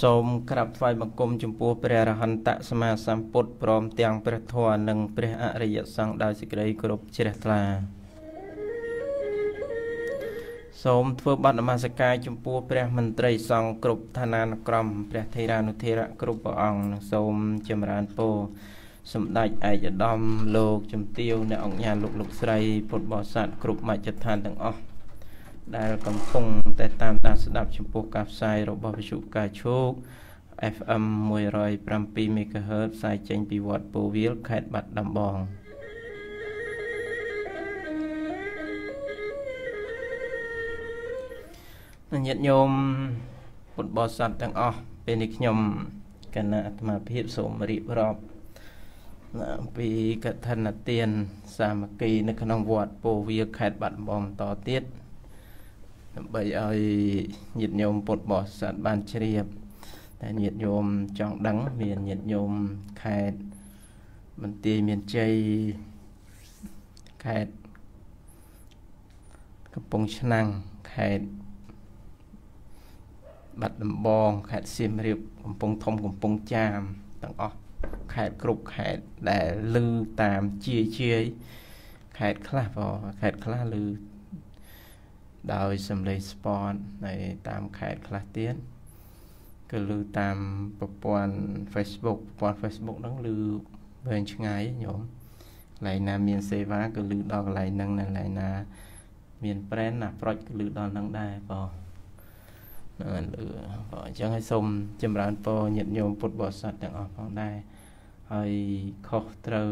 សូមក្រាបថ្វាយបង្គំចំពោះព្រះរហន្តសម្មាសម្ពុទ្ធព្រមទាំងព្រះធម៌និងព្រះអរិយសង្ឃដោយសេចក្តីគោរពជ្រះថ្លាសូមធ្វើបទនមស្ការចំពោះព្រះមន្ត្រីសង្ឃគ្រប់ឋានានុក្រមព្រះថេរានុថេរៈគ្រប់ព្រះអង្គនិងសូមចម្រើនពរសម្ដេចឯកឧត្តមលោក ជំទាវអ្នកអង្គញាលោកលោកស្រី ពុទ្ធបរិស័ទគ្រប់មជ្ឈដ្ឋានទាំងអស់ ដែលកំពុងតែតាមដានស្ដាប់ចំពោះការផ្សាយរបស់វិទ្យុកាឈោក FM 107 MHz ផ្សាយចេញពីវត្តពោវាលខេត្តបាត់ដំបងញាតិញោមពុទ្ធបរិស័ទទាំងអស់ពេលនេះខ្ញុំគណៈអាត្មាភាពសូមរៀបរាប់អំពីកឋិនទានសាមគ្គីនៅក្នុងវត្តពោវាលខេត្តបាត់ដំបងតទៀត ដើម្បីឲ្យញាតិញោមពុទ្ធបរិស័ទបានជ្រាបតែញាតិញោមចង់ដឹង មានញាតិញោមខេត្តបន្ទាយមានជ័យខេត្តកំពង់ឆ្នាំងខេត្តបាត់ដំបងខេត្តសៀមរាបកំពង់ធំកំពង់ចាមទាំងអស់ខេត្តគ្រប់ខេត្តដែលលឺតាមជាជាយខេត្តខ្លះក៏ខេត្តខ្លះលឺ ដោយសំឡេងស្ពតនៅតាមខេត្តខ្លះទៀតគឺលឺតាមប្រព័ន្ធ Facebook ប្រព័ន្ធ Facebook ហ្នឹងលឺវែងឆ្ងាយញោមកន្លែងណាមានសេវាគឺលឺដល់កន្លែងហ្នឹងនៅកន្លែងណា មានប្រេនណាប្រុចគឺលឺដល់ហ្នឹងដែរបងហ្នឹងលឺបងអញ្ចឹងឲ្យសូមចម្រើនពរញាតិញោមពុទ្ធបរិស័ទទាំងអស់ផងដែរហើយខុសត្រូវ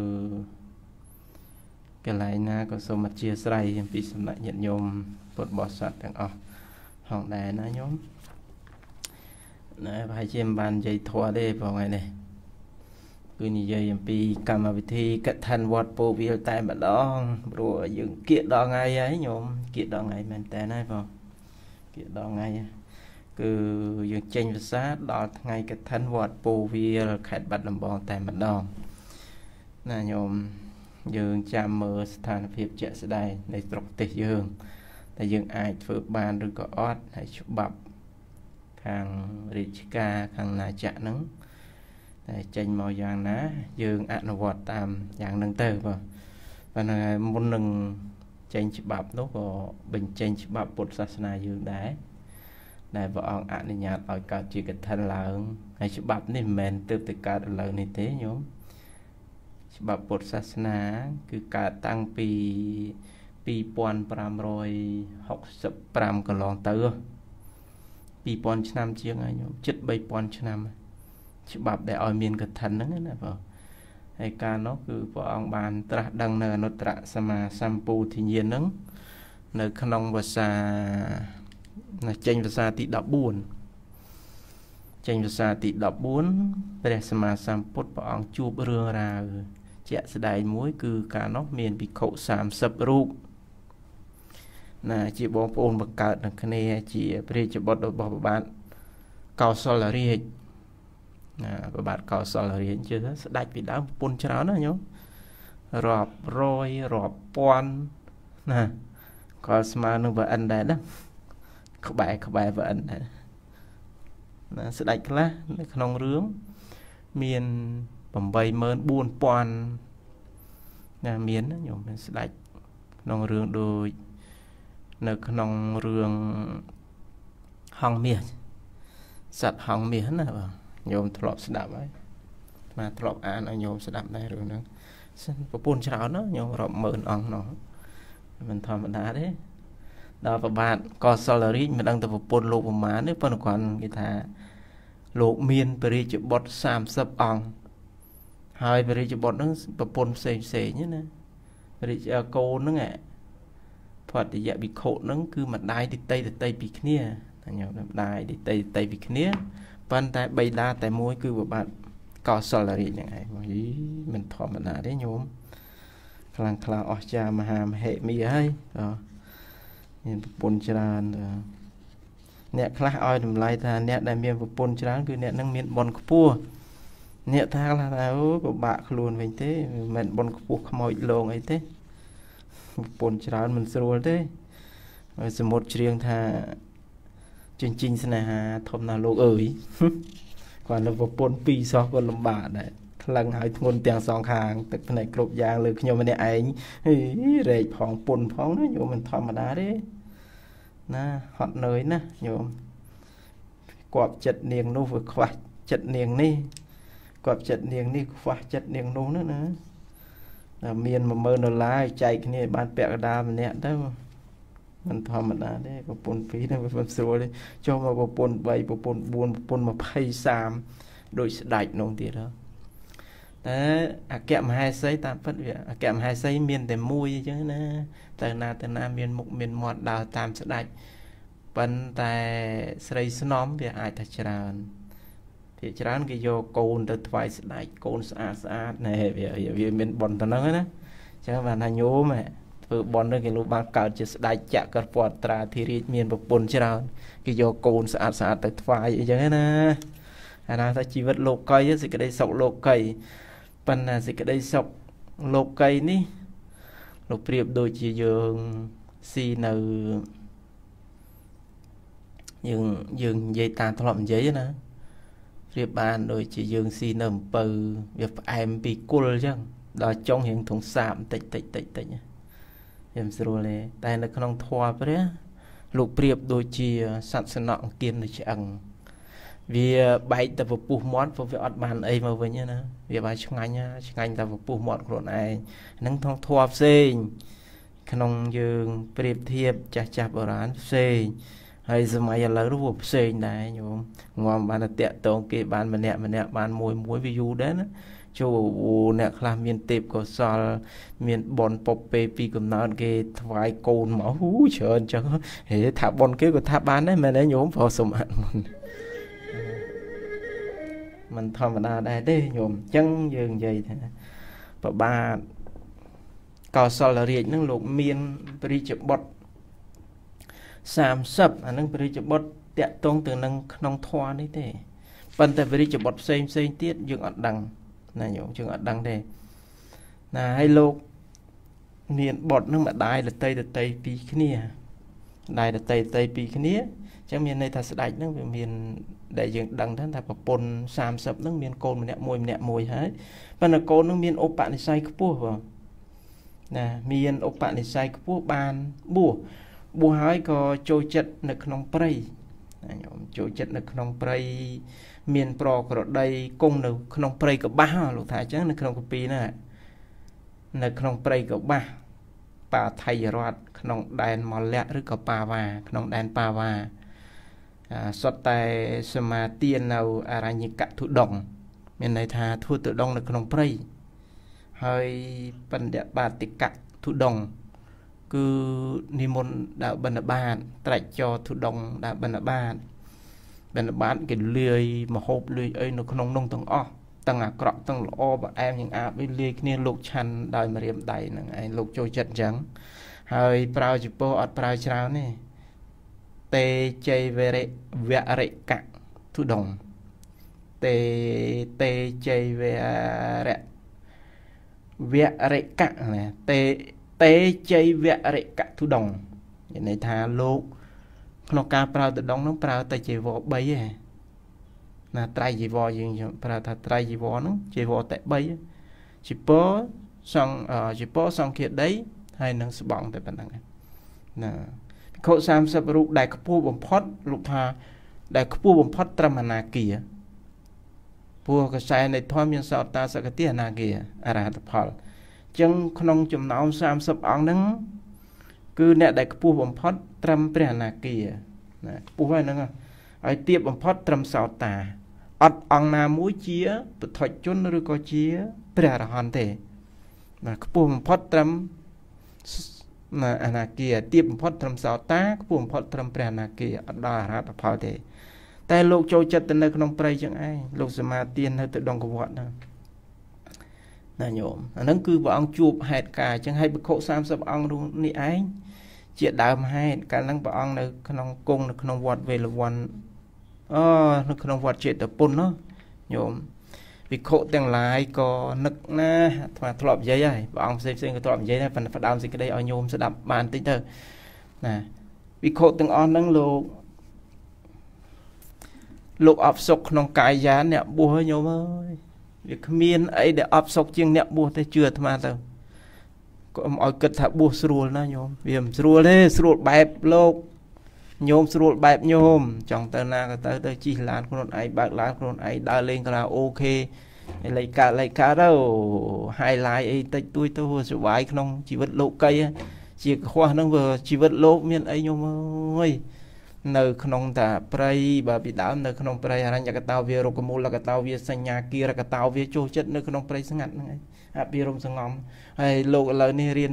កន្លែងណាក៏សូមអធិស្ឋានអំពីសំណាក់ញាតិញោមពុទ្ធបរិស័ទទាំងអស់ផងដែរណាញោមណែប្រហែលជាមិនបាននិយាយធัวទេបងថ្ងៃនេះគឺនិយាយអំពីកម្មវិធីកថាវត្តពោវិលតែម្ដងព្រោះយើងគៀកដល់ថ្ងៃហើយញោមគៀកដល់ថ្ងៃមែនតើហើយបងគៀកដល់ថ្ងៃគឺយើងចេញភាសាដល់ថ្ងៃកថាវត្តពោវិលខេត្តបាត់ដំបងតែម្ដងណាញោម យើងចាំមើលស្ថានភាពជាក់ស្ដែងនៃស្រុកប្រទេសយើងតែយើងអាចធ្វើបានឬក៏អត់ហើយច្បាប់ខាងរាជការខាងណាចក្រហ្នឹងតែចេញមកយ៉ាងណា យើងអនុវត្តតាមយ៉ាងហ្នឹងទៅបាទប៉ុន្តែមុននឹងចេញច្បាប់នោះក៏បញ្ចេញច្បាប់ពុទ្ធសាសនាយើងដែរដែលព្រះអង្គអនុញ្ញាតឲ្យកើតជាកថាឡើងហើយច្បាប់នេះមិនមែនទើបតែកើតឥឡូវនេះទេញោម ច្បាប់ពុទ្ធសាសនា គឺកើតតាំងពី2565កន្លងទៅ2000ឆ្នាំជាងហើយញោមជិត3000ឆ្នាំ ច្បាប់ដែលឲ្យមានកថាហ្នឹងណាបងហើយការនោះគឺព្រះអង្គបានត្រាស់ដឹងនៅអនុត្តរសម្មាសម្ពុទ្ធញ្ញាណហ្នឹងនៅក្នុងភាសាចេញភាសាទី14ចេញភាសាទី14ព្រះសម្មាសម្ពុទ្ធព្រះអង្គជួបរឿងរ៉ាវ ជាក់ស្ដែងមួយ គឺកាលនោះមានភិក្ខុ30រូបណាជាបងប្អូនបង្កើតនឹងគ្នា ជាព្រះរាជបុត្ររបស់ប្របាទកោសលរាជណាប្របាទកោសលរាជជឿថាស្ដាច់ពីដើមប្រពន្ធច្រើនណាញោមរាប់រយរាប់ពាន់ណាក៏ស្មើនឹងប្រអិនដែរណាក្បែរក្បែរប្រអិនដែរណាស្ដាច់ខ្លះនៅក្នុងរឿងមាន 84000ណាមានញោមមានស្ដាច់ក្នុងរឿងដូចនៅក្នុងរឿងហងមាសសត្វហងមាសណាបាទញោមធ្លាប់ស្ដាប់ហើយមកធ្លាប់អានឲ្យញោមស្ដាប់ដែររឿងហ្នឹងសិនប្រពន្ធច្រើនណាញោមរាប់ម៉ឺនអង្គនោះមិនធម្មតាទេដល់ប្របាទកសលរាជមិនដឹងទៅប្រពន្ធលោកប្រមាណទេប៉ុន្តែគាត់គេថាលោកមានពរិជ្ជបុត្រ30អង្គ ហើយពរិជ្ជបុត្រហ្នឹងប្រពន្ធផ្សេងផ្សេងណាពរិជ្ជកូនហ្នឹងផតយៈវិខុហ្នឹងគឺម្ដាយតិតីតិតីពីគ្នាញោមម្ដាយតិតីតិតីពីគ្នាប៉ុន្តែបៃតាតែមួយ គឺប្របាទកោសលរាជហ្នឹងឯងយីមិនធម្មតាទេញោមខ្លាំងខ្លាអស្ចារ្យមហាមហិមីហើយបាទមានប្រពន្ធច្រើនអ្នកខ្លះឲ្យតម្លៃថាអ្នកដែលមានប្រពន្ធច្រើនគឺអ្នកនឹងមានបនខ្ពស់ អ្នកថាថាអូពិបាកខ្លួនវិញទេមិនមែនបនខ្ពស់ខ្មោចលងអីទេប្រពន្ធច្រើនមិនស្រួលទេហើយសមុទ្រច្រៀងថាចិញ្ចិញស្នេហាធំណាស់លោកអើយគាត់នៅប្រពន្ធពីរសោះក៏លំបាកដែរថ្លឹងហើយធ្ងន់ទាំងសងខាងទឹកភ្នែកគ្រប់យ៉ាងលើខ្ញុំម្នាក់ឯងរែកផងពុនផងណាញោមមិនធម្មតាទេណាហត់នឿយណាញោមគប់ចិត្តនាងនោះវាខ្វះចិត្តនាងនេះ គប់ចិត្តនាងនេះខ្វះចិត្តនាងនោះណាណាតែមាន10000ដុល្លារចែកគ្នាបានពាក់កណ្ដាលម្នាក់ទៅមិនធម្មតាទេប្រពន្ធពីរហ្នឹងវាមិនស្រួលទេចុះមកប្រពន្ធ3ប្រពន្ធ4ប្រពន្ធ20 30ដូចស្ដាច់នោះទៀតហ៎តែអគ្គមហេសីតាមពិតវាអគ្គមហេសីមានតែមួយអញ្ចឹងណាទៅណាទៅណាមានមុខមានមាត់ដើរតាមស្ដាច់ប៉ុន្តែស្រីស្នំវាអាចថាច្រើន ភាគច្រើនគេយកកូនទៅថ្វាយស្ដេចកូនស្អាតស្អាតណែវាវាមានប៉ុនទៅហ្នឹងណាអញ្ចឹងបានថាញោមធ្វើប៉ុនហ្នឹងគេលោកបានកើតជាស្ដេចចក្រពតត្រាធិរាជមានប្រពន្ធច្រើនគេយកកូនស្អាតស្អាតទៅថ្វាយអីចឹងណាអាណាថាជីវិតលោកីសេចក្តីសុខលោកីប៉ុន្តែសេចក្តីសុខលោកីនេះលោកប្រៀបដូចជាយើងស៊ីនៅយើងយើងនិយាយតាមធ្លាប់និយាយណា ប្រៀបបានដូចជាយើងស៊ីនៅអំពៅវាផ្អែមពីគុលអញ្ចឹងដល់ចុងរៀងធុងសាបបន្តិចតិចតិចតិចខ្ញុំស្រួលទេតែនៅក្នុងធម៌ព្រះលោកប្រៀបដូចជាសត្វសនៈអង្គៀននៅឆ្អឹងវាបែកតែពពុះមាត់ព្រោះវាអត់បានអីមកវិញណាវាបានឆ្ងាញ់ឆ្ងាញ់តែពពុះមាត់ខ្លួនឯងហ្នឹងក្នុងធម៌ផ្សេងក្នុងយើងប្រៀបធៀបចាស់ចាស់បុរាណផ្សេង ហើយសម័យឥឡូវនោះវាផ្សេងដែរញោមងំបានតែតាក់តងគេបានម្នាក់ម្នាក់បានមួយមួយវាយូរដែរណាចូលអ្នកខ្លះមានទេពកោសល មានបនពពពេពីកំណើតគេថ្វាយកូនមកហូច្រើនចឹងហេថាបនគេក៏ថាបានដែរមែនទេញោមព្រោះសុំអនុមុនมันធម្មតាដែរទេញោមអញ្ចឹងយើងនិយាយថាប្របាទកោសលរាជនឹងលោកមានព្រះរាជបុត្រ 30អានឹងព្រះរាជបុត្រតាក់ទងទៅនឹងក្នុងធម៌នេះទេប៉ុន្តែព្រះរាជបុត្រផ្សេងផ្សេងទៀតយើងអត់ដឹងណាញោមយើងអត់ដឹងទេណាហើយលោកមានបុត្រនឹងម្ដាយលតីលតីពីរគ្នាម្ដាយលតីលតីពីរគ្នាអញ្ចឹងមានន័យថាស្ដេចនឹងវាមានដែលយើងដឹងថាប្រពន្ធ30នឹងមានកូនម្នាក់មួយម្នាក់មួយហើយប៉ុន្តែកូននឹងមានឧបនិស្ស័យខ្ពស់បងណាមានឧបនិស្ស័យខ្ពស់បានបួស បួសហើយក៏ចូលចិត្តនៅក្នុងព្រៃណាញោមចូលចិត្តនៅក្នុងព្រៃមានប្រក្រដីគង់នៅក្នុងព្រៃកបាស់លោកថាអញ្ចឹងនៅក្នុងកពីហ្នឹងនៅក្នុងព្រៃកបាស់បាថៃរដ្ឋក្នុងដែនមលៈឬក៏បាវ៉ាក្នុងដែនបាវ៉ាសុទ្ធតែសមាទាននៅអរញ្ញកទុដងមានន័យថាធ្វើទុដងនៅក្នុងព្រៃហើយបណ្ឌបាតិកទុដង គឺនិមន្តដើរបិណ្ឌបាតត្រាច់ចរទុដងដើរបិណ្ឌបាតបិណ្ឌបាតគេលាយមហូបលាយអីនៅក្នុងនោះទាំងអស់ទាំងអាក្រក់ទាំងល្អប្រអែមយ៉ាងអាបវាលាយគ្នាលោកឆាន់ដោយម្រាមដៃហ្នឹងឯងលោកចូលចិត្តអញ្ចឹងហើយប្រើចពោអត់ប្រើច្រើនទេតេជ័យវរិវរិកៈទុដងតេតេជ័យវរៈវរិកៈណាតេ តេជ័យវរិកៈទុដងមានន័យថាលោកក្នុងការប្រើទុដងនោះប្រើតែជីវរ3ឯងណាត្រៃជីវរយើងប្រើថាត្រៃជីវរហ្នឹងជីវរតែ3ជីពសង្ជីពសង្ឃាដីហើយនឹងស្បង់តែប៉ុណ្្នឹងណាខុ30រូបដែលខ្ពស់បំផុតលោកថាដែលខ្ពស់បំផុតត្រឹមអនាគាព្រោះកសែនៃធម៌មានសោតាសកតិអនាគាអរហតផលអញ្ចឹងក្នុងចំណោម30អង្គហ្នឹងគឺអ្នកដែលខ្ពស់បំផុតត្រឹមព្រះអនាគាណាខ្ពស់ហើយហ្នឹងហើយទៀបបំផុតត្រឹមសោតាអត់អង្គណាមួយជាពុទ្ធជនឬក៏ជាព្រះអរហន្តទេណាខ្ពស់បំផុតត្រឹមណាអនាគាទៀបបំផុតត្រឹមសោតាខ្ពស់បំផុតត្រឹមព្រះអនាគាអត់ដល់អរហត្តផលទេ តែលោកចូលចិត្តទៅនៅក្នុងព្រៃចឹងឯងលោកសមាទាននៅទៅដងកវត្តហ្នឹង ណាញោមអាហ្នឹងគឺព្រះអង្គជួបហេតុការអញ្ចឹងឲ្យបិក្ខុ30អង្គនោះនេះឯងជាដើមហេតុកាលហ្នឹងព្រះអង្គនៅក្នុងគង់នៅក្នុងវត្តវេលវ័នអូនៅក្នុងវត្តចេតពុននោះញោមវិខុទាំងឡាយក៏នឹកណាអាត្មាធ្លាប់និយាយហើយព្រះអង្គផ្សេងផ្សេងក៏ធ្លាប់និយាយដែរប៉ុន្តែផ្ដើមសេចក្តីឲ្យញោមស្ដាប់បានតិចទៅណាវិខុទាំងអស់ហ្នឹងលោកលោកអបសុខក្នុងកាយយ៉ាអ្នកបួសញោមអើយ វាគ្មានអីដែលអបសុខជាងអ្នកបួសទេជឿអាត្មាទៅកុំឲ្យគិតថាបួសស្រួលណាញោមវាមិនស្រួលទេស្រួលបែបលោកញោមស្រួលបែបញោមចង់ទៅណាក៏ទៅទៅជិះឡានខ្លួនឯងបើកឡានខ្លួនឯងដើរលេងកាឡាអូខេលេខកើតលេខកើតទៅ highlight អីតិចតួចទៅសុបាយក្នុងជីវិតលោកីជាខ្វះហ្នឹងវាជីវិតលោកមានអីញោមអើយ នៅក្នុងតាព្រៃបើពីដើមនៅក្នុងព្រៃអរញ្ញកតោវារុក្ខមូលកតោវាសញ្ញាគិរកតោវាចូលចិត្តនៅក្នុងព្រៃស្ងាត់ហ្នឹងឯងអភិរមសងំហើយលោកឥឡូវនេះរៀន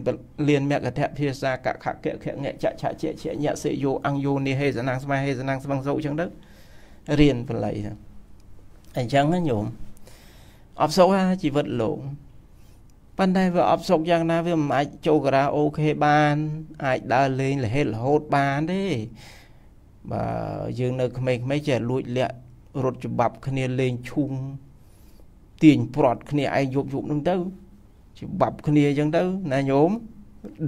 រៀនមគ្គធភាសាកខកខងចឆជាជាញសិយោអង្គយោនិហេសណាងស្មៃហេសណាងស្វងសុអញ្ចឹងទៅរៀនបល័យហ្នឹងអញ្ចឹងណាញោមអបសុខជីវិតលោកប៉ុន្តែវាអបសុខយ៉ាងណាវាមិនអាចចូលការ៉ាអូខេបាន អាចដើរលេងរហេតរហូតបានទេ បើយើងនៅក្មេងៗចេះលួចលាក់រត់ច្បាប់គ្នាលេងឈូងទាញព្រាត់គ្នាឯងយប់យប់នឹងទៅច្បាប់គ្នាអញ្ចឹងទៅណាញោម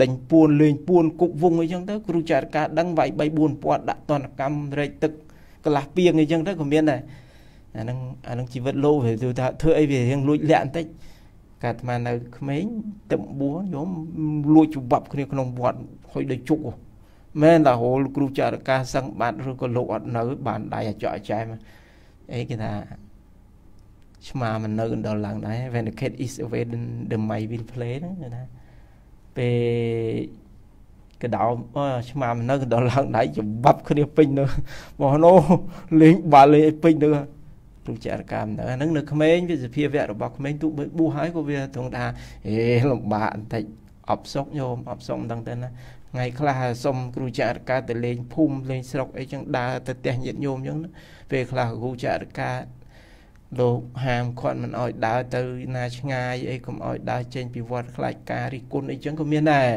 ដេញពួនលេងពួនគុកវងអីចឹងទៅគ្រូចារការដឹងវាយ3 4ពាត់ដាក់តនកម្មរែកទឹកកន្លះពីងអីចឹងទៅក៏មានដែរអាហ្នឹងអាហ្នឹងជីវិតលោកវាថាធ្វើអីវារៀងលួចលាក់បន្តិចកាលអាត្មានៅក្មេងទឹកបួញោមលួចច្បាប់គ្នាក្នុងវត្តហុយដូចជុក មែនតាហូលគ្រូចារការសឹងបាត់ឬក៏លោកអត់នៅ បានដៃអាចអចែមអីគេថាឆ្មាមិននៅដល់ឡើងដែរ when the cat is away the mice will play ហ្នឹងណាពេលកដោឆ្មាមិននៅដល់ឡើងដៃច្បាប់គ្នាពេញនៅមកនោះលេងបាល់លេងឲ្យពេញនៅគ្រូចារកម្មទៅអាហ្នឹងនៅក្មេងវាសភាវៈរបស់ក្មេងទូបីប៊ូហើយក៏វាត្រង់ថាហេលំបាកបន្តិចអបសុកញោមអបសុកមិនដឹងទៅណា ថ្ងៃខ្លះសុំគ្រូចារការទៅលេងភូមិលេងស្រុកអីចឹងដើរទៅផ្ទះញាតិញោមចឹងពេលខ្លះគ្រូចារការលោកហាមគាត់មិនអោយដើរទៅណាឆ្ងាយអីកុំអោយដើរចេញពីវត្តខ្លាចការរិះគន់អីចឹងក៏មានដែរ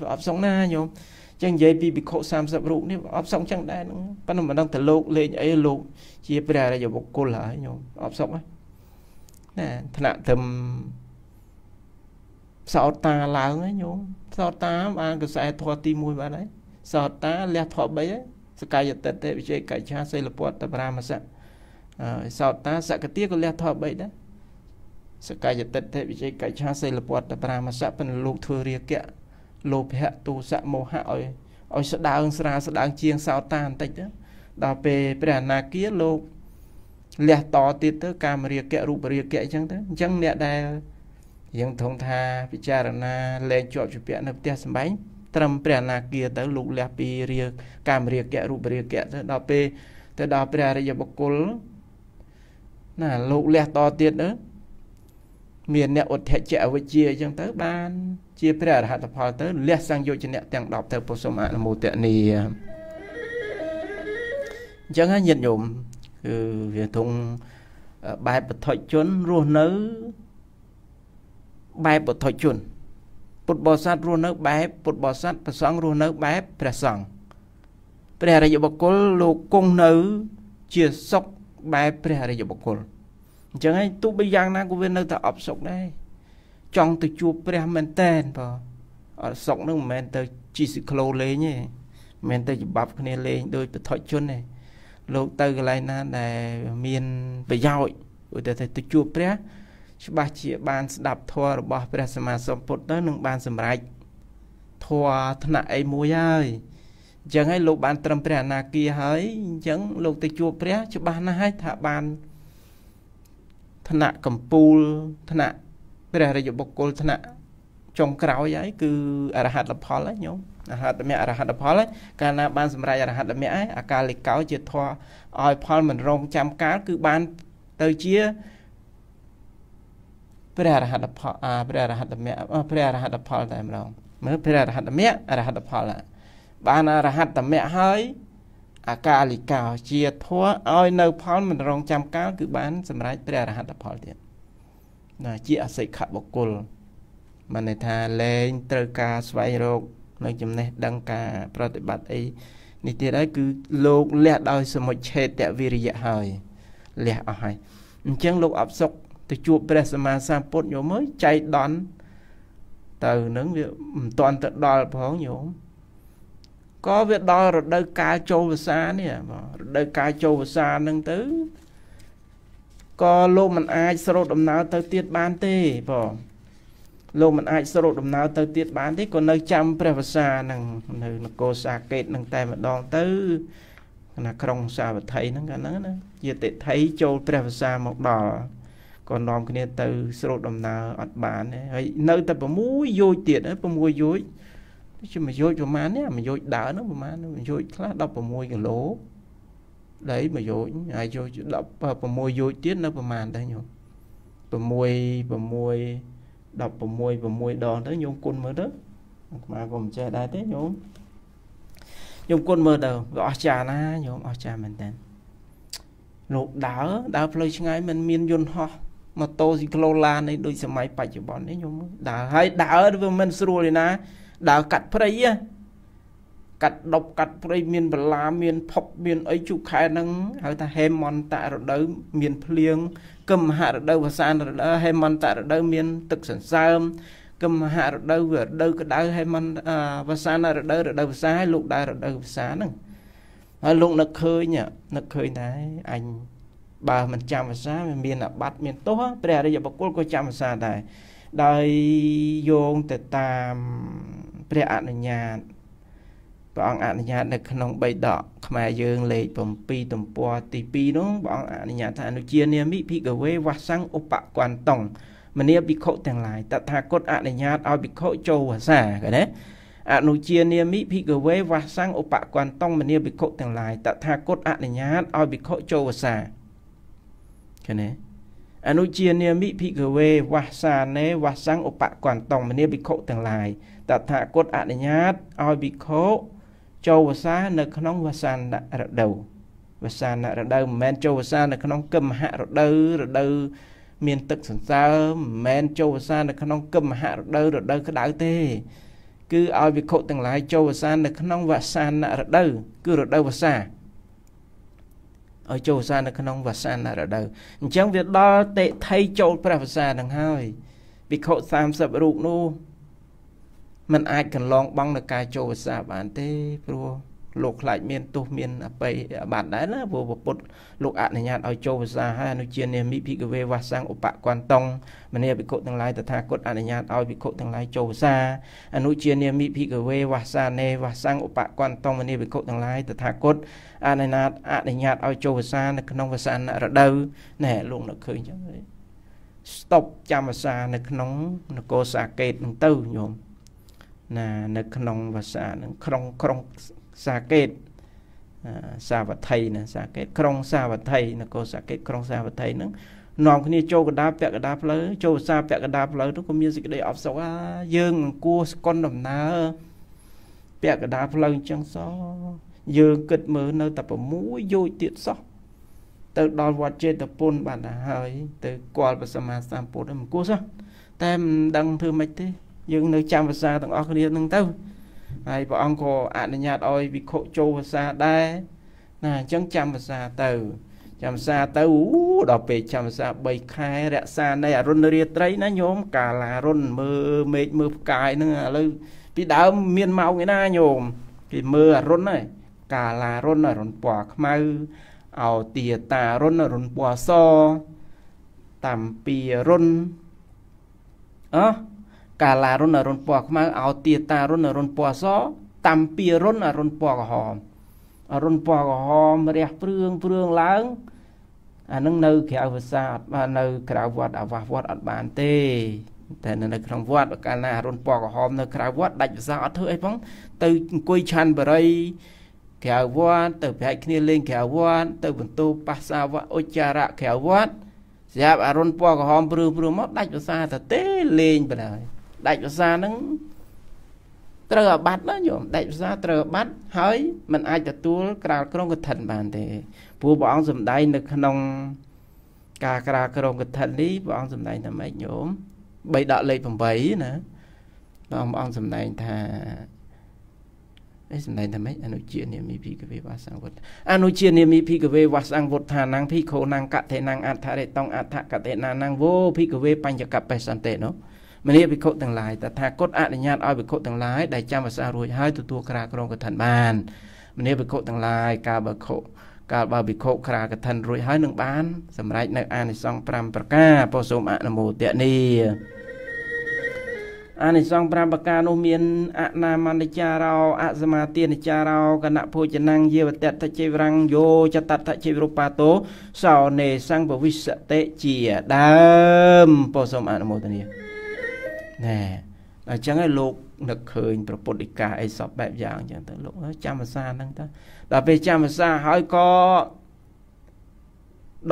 វាអបសុកណាញោមចឹងនិយាយពីភិក្ខុ30រូបនេះអបសុកចឹងដែរហ្នឹងប៉ុន្តែមិនដឹងទៅលោកលេងអីលោក ជាព្រះរាជបុគ្គលហើយញោមអបសុកណាថ្នាក់ត្រឹម សោតតាឡើងហើយញោមសោតតាបានកសែធរទី1បានហើយសោតតាលះធរ3ហើយសកាយតិទេវិជ័យកច្ឆាសិលពតតប្រាមសៈសោតតាសកទាក៏លះធរ3ដែរសកាយតិទេវិជ័យកច្ឆាសិលពតតប្រាមសៈប៉ុន្តែលោកធ្វើរាគៈលោភៈទូសៈមោហៈឲ្យឲ្យស្ដើងស្រាស្ដើងជាងសោតតាបន្តិចទៅដល់ពេលព្រះអនាគាលោកលះតទៀតទៅកាមរាគៈរូបរាគៈអញ្ចឹងទៅអញ្ចឹងអ្នកដែល យើងធំថាពិចារណាលែងជាប់ជាពាក់នៅផ្ទះសម្បែងត្រឹមព្រះអនាគាទៅលោកលះពីរាកាមរាគៈរូបរាគៈទៅដល់ពេលទៅដល់ព្រះអរិយបុគ្គលណាលោកលះតទៀតទៅមានអ្នកឧទ្ធជៈវិជ្ជាអញ្ចឹងទៅបាន ជាព្រះអរហត្តផលទៅលះសង្យុជនៈទាំង10ទៅពុសូមអនុមោទនីអញ្ចឹងញាតិញោមគឺវាធំបែបបឋិជនរស់នៅ បែបបុថជន ពុទ្ធបរិស័ទរស់នៅ បែបពុទ្ធបរិស័ទប្រសង់រស់នៅបែបព្រះសង្ឃព្រះរិយបុគ្គលលោកគង់នៅ ជាសុខបែបព្រះរិយបុគ្គលអញ្ចឹងហើយទោះបីយ៉ាងណាក៏វានៅតែអបសុខដែរចង់ទៅជួបព្រះមែនតែនបើអត់សុខនឹងមិនមែនទៅជីស៊ីក្លូលេងទេមិនមែនទៅច្បាប់គ្នាលេងដោយបឋិជនទេលោកទៅកន្លែងណាដែលមានប្រយោជន៍ឧទាហរណ៍ទៅជួបព្រះ ច្បាស់ជាបានស្ដាប់ធម៌របស់ព្រះសម្មាសម្ពុទ្ធទៅនឹងបានសម្រេចធម៌ថ្នាក់អីមួយហើយអញ្ចឹងហើយលោកបានត្រឹមព្រះអនាគាហើយអញ្ចឹងលោកទៅជួបព្រះច្បាស់ណាស់ហើយថាបានថ្នាក់កម្ពូលថ្នាក់ព្រះរាជបុគ្គលថ្នាក់ចុងក្រោយហើយគឺអរហត្តផលហើយញោមអរហត្តមៈអរហត្តផលហើយកាលណាបានសម្រេចអរហត្តមៈហើយអកាលិកោជាធម៌ឲ្យផលមិនរងចាំកាលគឺបានទៅជា ព្រះអរហត្តផលអាព្រះអរហត្តមគ្គព្រះអរហត្តផលតែម្ដងមើលព្រះអរហត្តមគ្គអរហត្តផលបានអរហត្តមគ្គហើយអាកាលិកោជាធัวឲ្យនៅផលមិនរងចាំកាលគឺបានសម្រេចព្រះអរហត្តផលទៀតណាជាអសិក្ខបុគ្គលមានន័យថាលែងត្រូវការស្វែងរកនៅចំណេះដឹងការប្រតិបត្តិអីនេះទៀតហើយគឺលោកលះដោយសមុច្ឆេតវិរិយៈហើយលះអស់ហើយអញ្ចឹងលោកអបសុក ទៅជួបព្រះសម្មាសម្ពុទ្ធញោមអើយចៃដន្យទៅនឹងវាមិនតាន់ទៅដល់ផងញោមក៏វាដល់រដូវកាលចូលវស្សានេះបងរដូវកាលចូលវស្សាហ្នឹងទៅក៏លោកមិនអាចស្រូតដំណើរទៅទៀតបានទេបងលោកមិនអាចស្រូតដំណើរទៅទៀតបានទេក៏នៅចាំព្រះវស្សានឹងនៅនគរសាកេតនឹងតែម្ដងទៅណាក្រុងសាវត្ថីហ្នឹងកាលហ្នឹងណាជាតិថៃចូលព្រះវស្សាមកដល់ ក៏នាំគ្នាទៅស្រូតដំណើរអត់បានទេហើយនៅតែ6យោជទៀត6យោជជាមួយយោជប្រហែលនេះមួយយោជដើរហ្នឹងប្រហែលមួយយោជខ្លះ16គីឡូដីមួយយោជហើយយោជ16យោជទៀតនៅប្រហែលដែរញោម6 6 16 6ដងទៅញោមគុណមើលទៅខ្មែរក៏មិនចេះដែរទេញោមញោមគុណមើលទៅវាអស្ចារ្យណាញោមអស្ចារ្យមែនតើលោកដើរដើរផ្លូវឆ្ងាយមិនមានយន្តហោះ ម៉ូតូស៊ីក្លូឡាននេះដូចសម័យបច្ចុប្បន្ននេះញោមដើរហើយដើរវាមិនស្រួលទេណាដើរកាត់ព្រៃកាត់ដប់កាត់ព្រៃមានបលាមានផុកមានអីជុកខែហ្នឹងហៅថាហេមន្តរដូវមានភ្លៀងគមហរដូវវស្សានរដូវហេមន្តរដូវមានទឹកសន្សើមគមហរដូវរដូវក្តៅហេមន្តវស្សានរដូវរដូវវស្សាឲ្យលោកដែររដូវវស្សាហ្នឹងហើយលោកនឹកឃើញនឹកឃើញដែរអញ បើមិនចាំភាសាវាមានអាបត្តិមានទោសព្រះអរិយបុគ្គលក៏ចាំភាសាដែរដោយយោងទៅតាមព្រះអនុញ្ញាតព្រះអង្គអនុញ្ញាតនៅក្នុងបៃដកខ្មែរយើងលេខ7ទំព័រទី2នោះព្រះអង្គអនុញ្ញាតថាអនុជានាមិភិកវេវសੰឧបកន្តុងមនាភិក្ខុទាំងឡាយតថាគតអនុញ្ញាតឲ្យភិក្ខុចូលភាសាឃើញទេអនុជានាមិភិកវេវសੰឧបកន្តុងមនាភិក្ខុទាំងឡាយតថាគតអនុញ្ញាតឲ្យភិក្ខុចូលភាសា ឃើញទេអនុជានាមិភិកវេវសានេវសੰឧបកន្តុងមនាភិក្ខុទាំងឡាយតថាគតអនុញ្ញាតឲ្យភិក្ខុចូលវសានៅក្នុងវសានរដូវវសានរដូវមិនមែនចូលវសានៅក្នុងគមហរដូវរដូវមានទឹកសន្សើមមិនមែនចូលវសានៅក្នុងគមហរដូវរដូវក្តៅទេគឺឲ្យវិខុទាំងឡាយចូលវសានៅក្នុងវសានរដូវគឺរដូវវសា ឲ្យចូលវសានៅក្នុងវសានរដូវអញ្ចឹងវាដល់តេថៃចូលព្រះវសានឹងហើយវិខុ30រូបនោះมันអាចកន្លងបង់នឹងការចូលវសាបានទេព្រោះ លោកខ្លាចមានទោសមានអបិយបាត់ដែរណាព្រោះពុទ្ធលោកអនុញ្ញាតឲ្យចូលភាសាហើយអនុជានាមិភិកវេវសាំងឧបកន្តងមនីភិក្ខុទាំងឡាយតថាគតអនុញ្ញាតឲ្យភិក្ខុទាំងឡាយចូលភាសាអនុជានាមិភិកវេវសានេវសាំងឧបកន្តងមនីភិក្ខុទាំងឡាយតថាគតអនុញ្ញាតអនុញ្ញាតឲ្យចូលភាសានៅក្នុងភាសារដូវណែលោកនឹកឃើញចឹងស្តុបចាំភាសានៅក្នុងនគរសាកេតនឹងទៅញោមណានៅក្នុងភាសានឹងក្រុងក្រុង សាកេតសាវត្ថីណាសាកេតក្រុងសាវត្ថីនគរសាកេតក្រុងសាវត្ថីហ្នឹងនាំគ្នាចូលកណ្ដាលពាក់កណ្ដាលផ្លូវចូលភាសាពាក់កណ្ដាលផ្លូវនោះក៏មានសេចក្តីអបសុខអាយើងនឹងគួរស្កុនដំណើរពាក់កណ្ដាលផ្លូវអញ្ចឹងសោះយើងគិតមើលនៅតែ6យោជទៀតសោះទៅដល់វត្តចេតពុនបានទៅហើយទៅគាល់ព្រះសម្មាសម្ពុទ្ធមិនគួរសោះតែមិនដឹងធ្វើម៉េចទេយើងនៅចាំភាសាទាំងអស់គ្នានឹងទៅ ហើយព្រះអង្គក៏អនុញ្ញាតឲ្យវិខុចូលភាសាដែរណាអញ្ចឹងចាំភាសាទៅ ចាំភាសាទៅដល់ពេលចាំភាសា3ខែរក្សានៃអរុណរាត្រីណាញោមកាលារុនមើលមេឃមើលផ្កាយហ្នឹងឥឡូវពីដើមមានម៉ោងឯណាញោមគេមើលអរុណហើយកាលារុនអរុនពណ៌ខ្មៅអោទាតារុនអរុនពណ៌សតាមពីរុនអោះ កាលារុនអរុនពណ៌ខ្មៅអោទាតារុនអរុនពណ៌សតាមពីរុនអរុនពណ៌ក្រហមអរុនពណ៌ក្រហមរះព្រឿងព្រឿងឡើងអានឹងនៅក្រៅភាសាអត់បាននៅក្រៅវត្តអាវាសវត្តអត់បានទេតែនៅក្នុងវត្តកាលណាអរុនពណ៌ក្រហមនៅក្រៅវត្តដាច់ភាសាអត់ធ្វើអីផងទៅអង្គុយឆាន់បរិយក្រៅវត្តទៅប្រែកគ្នាលេងក្រៅវត្តទៅបន្ទោបាសាវៈឧច្ចារៈក្រៅវត្តស្រាប់អរុនពណ៌ក្រហមព្រឺព្រឺមកដាច់ភាសាទៅទេលេងបណ្ដោយ ដាច់ភាសាហ្នឹងត្រូវអាបត្តិណាញោមដាច់ភាសាត្រូវអាបត្តិហើយมันអាចទទួលក្រាលក្រុងកឋិនបានទេព្រោះព្រះអង្គសំដែងនៅក្នុងការក្រាលក្រុងកឋិននេះព្រះអង្គសំដែងថាម៉េចញោមបីដកលេខ8ណាព្រះអង្គសំដែងថាអីសំដែងថាម៉េចអនុជានាមីភិកវេវាសង្វុតអនុជានាមីភិកវេវាសង្វុតថានាំងភិក្ខុនាំងកតេនាំងអដ្ឋរិតងអដ្ឋកតេណានាំងវោភិកវេបញ្ញកបេសន្តិនោះ មនីភិក្ខុទាំងឡាយតថាគតអនុញ្ញាតឲ្យភិក្ខុទាំងឡាយដែលចាំភាសារួចហើយទទួលក្រាក្រងកឋិនបានមនីភិក្ខុទាំងឡាយកាលបើខុកាលបើភិក្ខុក្រាកឋិនរួចហើយនឹងបានសម្រេចនៅអានិសង្ស5ប្រការពោសូមអនុមោទនីអានិសង្ស5ប្រការនោះមានអនាមនិចារោអសមាទានិចារោគណៈភោចនាំងយាវតតជិវរងយោចតតជិវរូបាតោសោនេសង្ភវិសតិជាដើមពោសូមអនុមោទនី ណែអញ្ចឹងឯងលោកនឹកឃើញប្រពុទ្ធិកាអីសពបែបយ៉ាងអញ្ចឹងទៅលោកចាំភាសាហ្នឹងទៅដល់ពេលចាំភាសាហើយក៏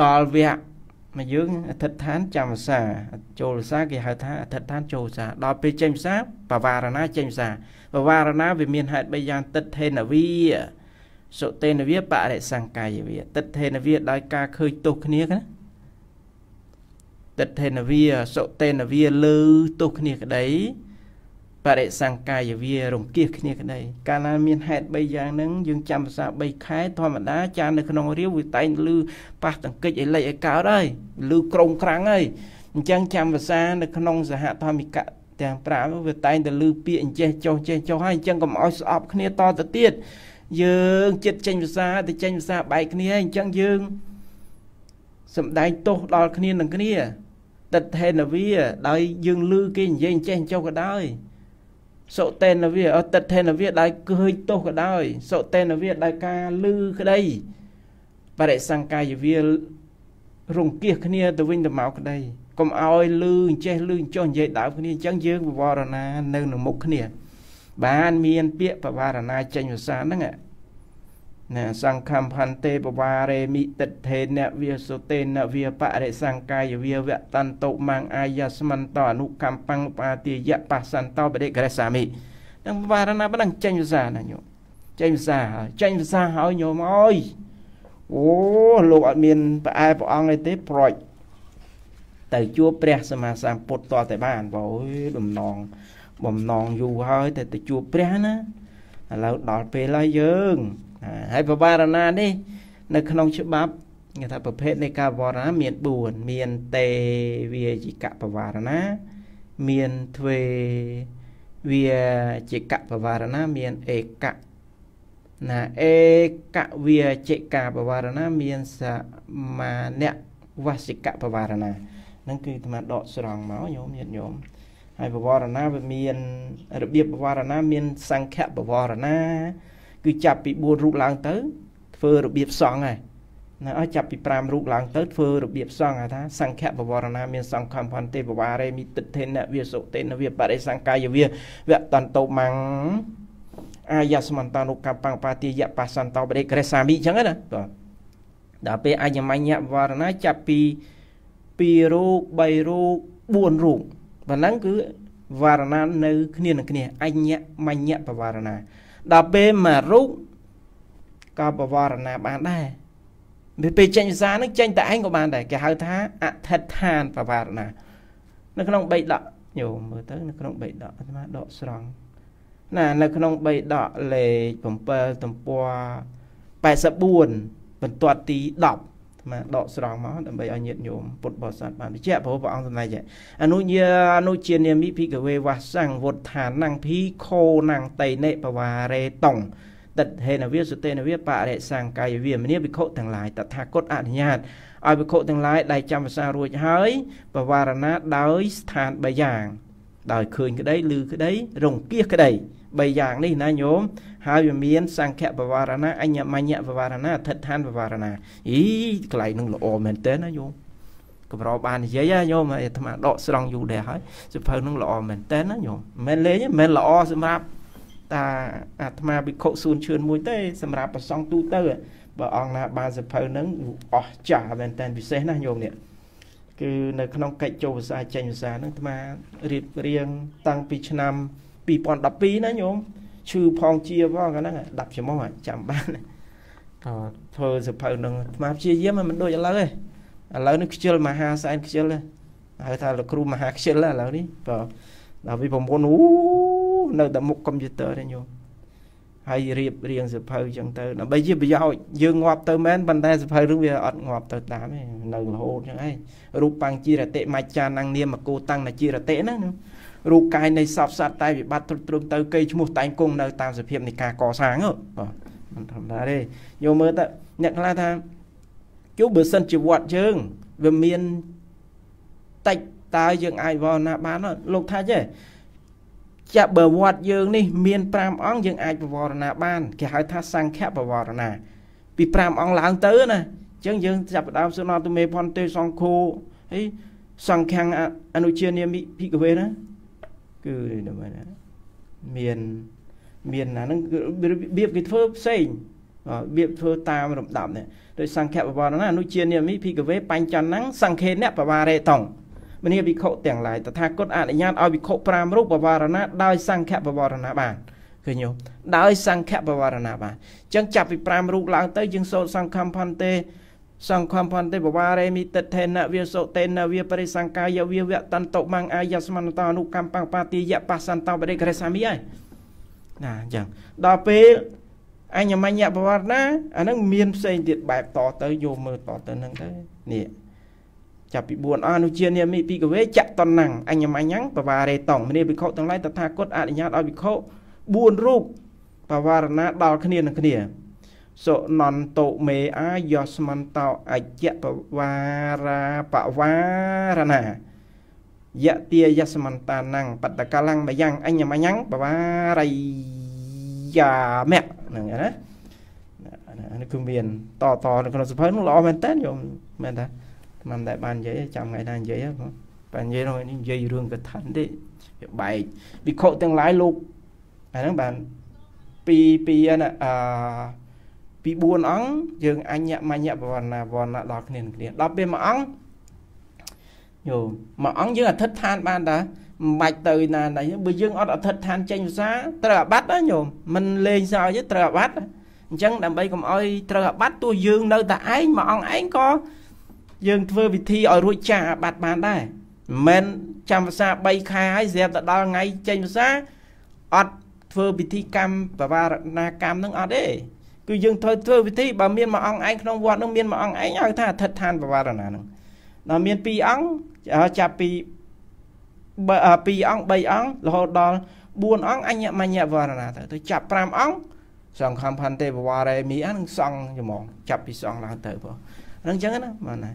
ដល់វគ្គមកយើងអធិដ្ឋានចាំភាសាចូលភាសាគេហៅថាអធិដ្ឋានចូលភាសាដល់ពេលចេញភាសាបវារណាចេញភាសាបវារណាវាមានហេតុ3យ៉ាងតិដ្ឋេនវីសុតេនវីបរិសង្កាយវីតិដ្ឋេនវីដោយការឃើញទោសគ្នាណា តិដ្ឋេនវីសុតេនវីលើទោសគ្នាក្តីបរិសង្កាយវារង្គៀសគ្នាក្តីកាលណាមានហេតុ3យ៉ាងហ្នឹងយើងចាំភាសា3ខែធម្មតាចាននៅក្នុងរាវវាតែងលឺប៉ះតង្កិចឲ្យលេចឲ្យកើតហើយលឺក្រងក្រាំងហើយអញ្ចឹងចាំភាសានៅក្នុងសហធម្មិកៈទាំង5វាតែងតែលឺពាក្យអញ្ចេះចុះចេះចុះហើយអញ្ចឹងកុំឲ្យស្អប់គ្នាតទៅទៀតយើងចិត្តចេញភាសាទៅចេញភាសាបែកគ្នាហើយអញ្ចឹងយើងសំដែងទោសដល់គ្នានឹងគ្នា តិដ្ឋេនវាដោយយើងលឺគេនិយាយអញ្ចេះចុះក៏ដោយសុតេនវាអតិថេនវាដោយឃើញទោសក៏ដោយសុតេនវាដោយការលឺក្តីបរិសង្កាយវារង្គៀសគ្នាទៅវិញទៅមកក្តីកុំឲ្យលឺអញ្ចេះលឺចុះនិយាយដើមគ្នាអញ្ចឹងយើងបវរណានៅនៅមុខគ្នា បានមានពាក្យបវរណាចេញភាសាហ្នឹង ណាសង្ខំផន្ទេបវារេមិតិទ្ធេនវិសុតេនវិបរិសង្កាយវិវៈតន្តោម៉ងអាយស្មន្តអនុកម្មបង្បាទាយៈបសន្តោបដិក្រសាមិនឹងបវារណាបណ្ដឹងចេញភាសាណាញោមចេញភាសាហើយចេញភាសាហើយញោមអើយអូលោកអត់មានប្រអែព្រះអង្គអីទេប្រួយទៅជួបព្រះសម្មាសម្ពុទ្ធតតែបានបងអើយដំណងបំណងយូរហើយតែទៅជួបព្រះណាឥឡូវដល់ពេលហើយយើង ហើយបវារណានេះ នៅក្នុងច្បាប់គេថាប្រភេទនៃការបវារណាមាន4មានតេវាជីកបវារណា មានទ្វេវាជីកបវារណាមានអេកណាអេកវាជីកបវារណា មានសមានៈវសិកបវារណាហ្នឹងគឺអាត្មាដកស្រង់មកញោមញាតិញោមហើយបវរណាវាមានរបៀបបវរណា មានសង្ខៈបវរណា គឺចាប់ពី4រូបឡើងទៅធ្វើរបៀបសង់ហើយណាឲ្យចាប់ពី5រូបឡើងទៅធ្វើរបៀបសង់ហៅថាសង្ឃៈបវរណាមានសង្ឃំផន្ទេបវារេមិតិទ្ធេនវិសុតេនវិបរិសង្កាយវិវតន្តោម៉ងអាយសមន្តនុកបង្បាទាយបសន្តោបដិក្រេសាមិអញ្ចឹងណាបាទដល់ពេលអញ្ញមញ្ញបវរណាចាប់ពី2រូប3រូប4រូបប៉ុណ្ណឹងគឺវរណានៅគ្នានឹងគ្នាអញ្ញមញ្ញបវរណា ដល់ពេលមួយរូបក៏បវរណាបានដែរពេលពេលចេញភាសានឹងចេញតែឯងក៏បានដែរគេហៅថាអធិដ្ឋានបវរណា នៅក្នុង3ដកញោមមើលទៅនៅក្នុង3ដកអាត្មាដកស្រង់ណានៅក្នុង3ដកលេខ7ទំព័រ84បន្ទាត់ទី10 មកដកស្រង់មកដើម្បីឲ្យញាតិញោមពុទ្ធបរិស័ទបានបញ្ជាក់ព្រោះព្រះអង្គសម្ដែងចេះអនុញ្ញាអនុជានាមិភិកវេវសង្ឃវុដ្ឋានังភីខោនังតៃនិបវារេតុងតិតហេនវិសុតេនវិបរិសង្កាយវិមនីភិក្ខុទាំងឡាយតថាគតអនុញ្ញាតឲ្យភិក្ខុទាំងឡាយដែលចាំភាសារួចហើយបវារណាដោយស្ថាន3យ៉ាងដោយឃើញក្តីឮក្តីរង្គៀសក្តី 3យ៉ាងនេះណាញោមហើយវាមានសង្ឃបវារណាអញ្ញមញ្ញបវារណាអធិដ្ឋានបវារណាអីកន្លែងនឹងល្អមែនតើណាញោមកម្របាននិយាយណាញោមអាត្មាដកស្រង់យូរដែរហើយសភៅនឹងល្អមែនតើណាញោមមិនលេងមិនល្អសម្រាប់តាអាត្មាវិខុសួនឈឿនមួយទេសម្រាប់ប្រសងទូទៅបើអង្គណាបានសភៅនឹងអស់ចាស់មែនតើពិសេសណាញោមនេះគឺនៅក្នុងកិច្ចចូលភាសាចេញភាសាហ្នឹងអាត្មារៀបរៀងតាំងពីឆ្នាំ 2012ណាញោមឈឺផងជាផងកណ្ដឹងដាប់ច្រមុះចាំបានតើធ្វើសភៅនឹងអាត្មាព្យាយាមមិនដូចឥឡូវទេឥឡូវនេះខ្ជិលមហាសែនខ្ជិលហៅថាលោកគ្រូមហាខ្ជិលឥឡូវនេះបើដល់ពី9អូនៅតែមុខកុំព្យូទ័រទេញោមហើយរៀបរៀងសភៅចឹងទៅដើម្បីជាប្រយោជន៍យើងងាប់ទៅមែនប៉ុន្តែសភៅនឹងវាអត់ងាប់ទៅតាមទេនៅរហូតចឹងឯងរូបបង្ជារតិមច្ចានងនាមកោតាំងជារតិណា រូបកាយនៃសពសត្វតែវិបត្តិទ្រុឌទ្រោមទៅកេឈ្មោះតែងគង់នៅតាមសភាពនៃការកសាងបាទមិនធម្មតាទេយកមើលទៅអ្នកខ្លះថាជួបើសិនជាវត្តយើងវាមានតិចតើយើងអាចវណ្ណាបានលោកថាចេះចាក់បើវត្តយើងនេះមាន5អង្គយើងអាចបវរណាបានគេហៅថាសង្ឃបវរណា ពី5អង្គឡើងទៅណាអញ្ចឹងយើងចាប់ផ្ដើមសុណតមេផនទេសង្ឃោហើយសង្ឃាំងអនុជានាមិភិកវេណា គឺដើម្បីណាមានមានអាហ្នឹងរបៀបគេធ្វើផ្សេងរបៀបធ្វើតាមរំដាប់នេះដោយសង្ឃបវរណាអនុជានាមិភិកវេបញ្ចន្ទសង្ឃេអ្នកបវារេតងមនីវិខុទាំងឡាយតថាគតអនុញ្ញាតឲ្យវិខុ5រូបបវរណាដោយសង្ឃបវរណាបានឃើញទេដោយសង្ឃបវរណាបានអញ្ចឹងចាប់ពី5រូបឡើងទៅយើងសូត្រសង្ឃំផន្ទេ សង្ឃំផន្ទេបវារេមិតិថេនវាសុតេនវាបរិសង្កាយវាវៈតន្តមង្អាយស្មន្តអនុកម្មបង្បាទាយៈបសន្តបរិក្រសាមីហើយណាអញ្ចឹងដល់ពេលអញ្ញមញ្ញបវរណាអានឹងមានផ្សេងទៀតបែបតទៅយកមើលតទៅនឹងទៅនេះចាប់ពី4អនុជានាមិពីកវេចតនំអញ្ញមញ្ញបវារេតងមនីវិខុទាំងឡាយតថាគតអនុញ្ញាតឲ្យវិខុ4រូបបវារណាដល់គ្នានឹងគ្នា សុនន្តោមេអាយស្មន្តោអជ្ជបវារាបវារណាយទាយសមន្តានੰបតកលੰមយ៉ាងអញ្ញមញ្ញបវារយាមៈហ្នឹងណានេះគឺមានតតនៅក្នុងសភៅនោះល្អមែនតើខ្ញុំមែនតាមិនដែលបាននិយាយចាំថ្ងៃណានិយាយបងបាននិយាយនោះនិយាយរឿងកថាទេវាបែកវិខទាំងឡាយលោកអាហ្នឹងបានពីពីណាអឺ ពី4អង្គយើងអញ្ញមញ្ញបវណ្ណាវណ្ណាដល់គ្នាគ្នាដល់ពេលមួយអង្គយោមួយអង្គយើងអធិដ្ឋានបានតាមិនបាច់ទៅណាណៃបើយើងអត់អធិដ្ឋានចេញភាសាត្រូវអាបត្តិណាញោមមិនលេងសើចទេត្រូវអាបត្តិអញ្ចឹងដើម្បីកុំឲ្យត្រូវអាបត្តិទោះយើងនៅតែឯងមួយអង្គឯងក៏យើងធ្វើវិធីឲ្យរួចចាកអាបត្តិបានដែរមិនចាំភាសា3ខែហើយស្រាប់តែដល់ថ្ងៃចេញភាសាអត់ធ្វើពិធីកម្មបវារណាកម្មនឹងអត់ទេ គឺយើងត្រូវធ្វើពិធីបើមានមួយអង្គឯងក្នុងវត្តនឹងមានមួយអង្គឯងហៅថាអធិដ្ឋានបវារណានឹងដល់មាន2អង្គចាប់ពី2អង្គ3អង្គរហូតដល់4អង្គអញ្ញមញ្ញវរណាទៅទៅចាប់5អង្គសង្ឃំផន្ទេបវារេមីអានឹងសង្ឃហ្មងចាប់ពីសង្ឃឡើងទៅបងហ្នឹងអញ្ចឹងណាបាទណា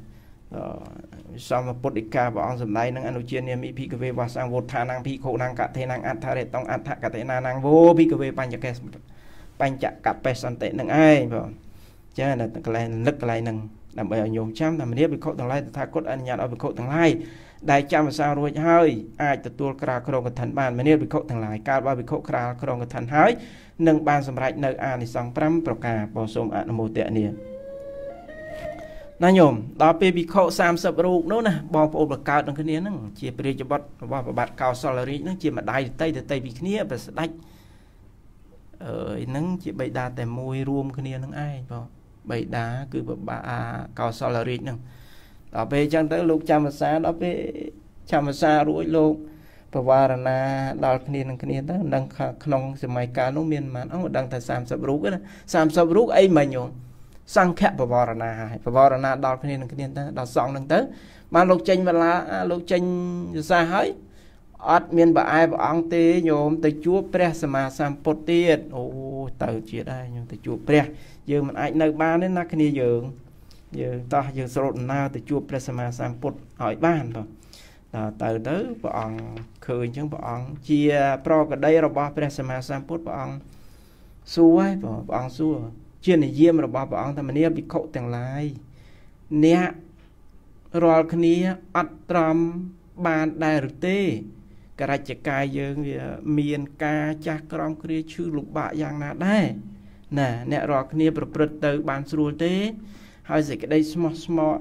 សមពុទ្ធិកាព្រះអង្គសម្ដែងនឹងអនុជានាមិភិកវេវាសង្វោដ្ឋានងភិក្ខុនងកថេនងអដ្ឋរេតងអដ្ឋកតេណានងវោភិកវេបញ្ញកេ បញ្ចកបេសន្តិនឹងឯងបងចឹងនៅកន្លែងនឹកកន្លែងហ្នឹងដើម្បីឲ្យញោមចាំថាមនីភិក្ខុទាំងឡាយតថាគតអនុញ្ញាតឲ្យភិក្ខុទាំងឡាយដែលចាំភាសារួចហើយអាចទទួលក្រាលក្រងកឋិនបានមនីភិក្ខុទាំងឡាយកាលបើភិក្ខុក្រាលក្រងកឋិនហើយនឹងបានសម្រេចនៅអានិសង្ឃ5ប្រការបសូមអនុមោទនាណាញោមដល់ពេលវិខុ30រូបនោះណាបងប្អូនបង្កើតនឹងគ្នាហ្នឹងជាព្រះរាជបុត្ររបស់ប្របាទកោសលរាជហ្នឹងជាម្ដាយតៃតៃពីគ្នាប្រស្ដេច អឺហ្នឹងជាបិតាតែមួយរួមគ្នានឹងឯងបងបិតាគឺប្របាទកោសលរាជហ្នឹងដល់ពេលអញ្ចឹងទៅលោកចាំភាសាដល់ពេលចាំភាសារួចលោកបវារណាដល់គ្នានឹងគ្នាទៅនឹងក្នុងសម័យកាលនោះមានប៉ុន្មានអង្គដឹងតែ30រូបណា30រូបអីមិញញោមសង្ឃបវរណាហើយបវរណាដល់គ្នានឹងគ្នាទៅដល់សងនឹងទៅបានលោកចេញវលាលោកចេញសរសើរហើយ អត់មានប្រអែព្រះអង្គទេញោមទៅជួបព្រះសម្មាសម្ពុទ្ធទៀតអូទៅជាដែរញោមទៅជួបព្រះ យើងមិនអាចនៅបានទេណាគ្នាយើងយើងតោះយើងស្រូតដំណើរទៅជួបព្រះសម្មាសម្ពុទ្ធឲ្យបានបងដល់ទៅទៅព្រះអង្គឃើញអញ្ចឹងព្រះអង្គជា ប្រកដីរបស់ព្រះសម្មាសម្ពុទ្ធព្រះអង្គសួរហើយព្រះអង្គសួរជានិយមរបស់ព្រះអង្គថាមនាភិក្ខុទាំងឡាយអ្នករាល់គ្នាអត់ត្រំបានដែរឬទេ ករិច្ចកាយយើងវាមានការចាស់ក្រំគ្រាឈឺលំបាកយ៉ាងណាដែរណាអ្នករាល់គ្នាប្រព្រឹត្តទៅបានស្រួលទេ ហើយសេចក្តីស្មោះស្មោះ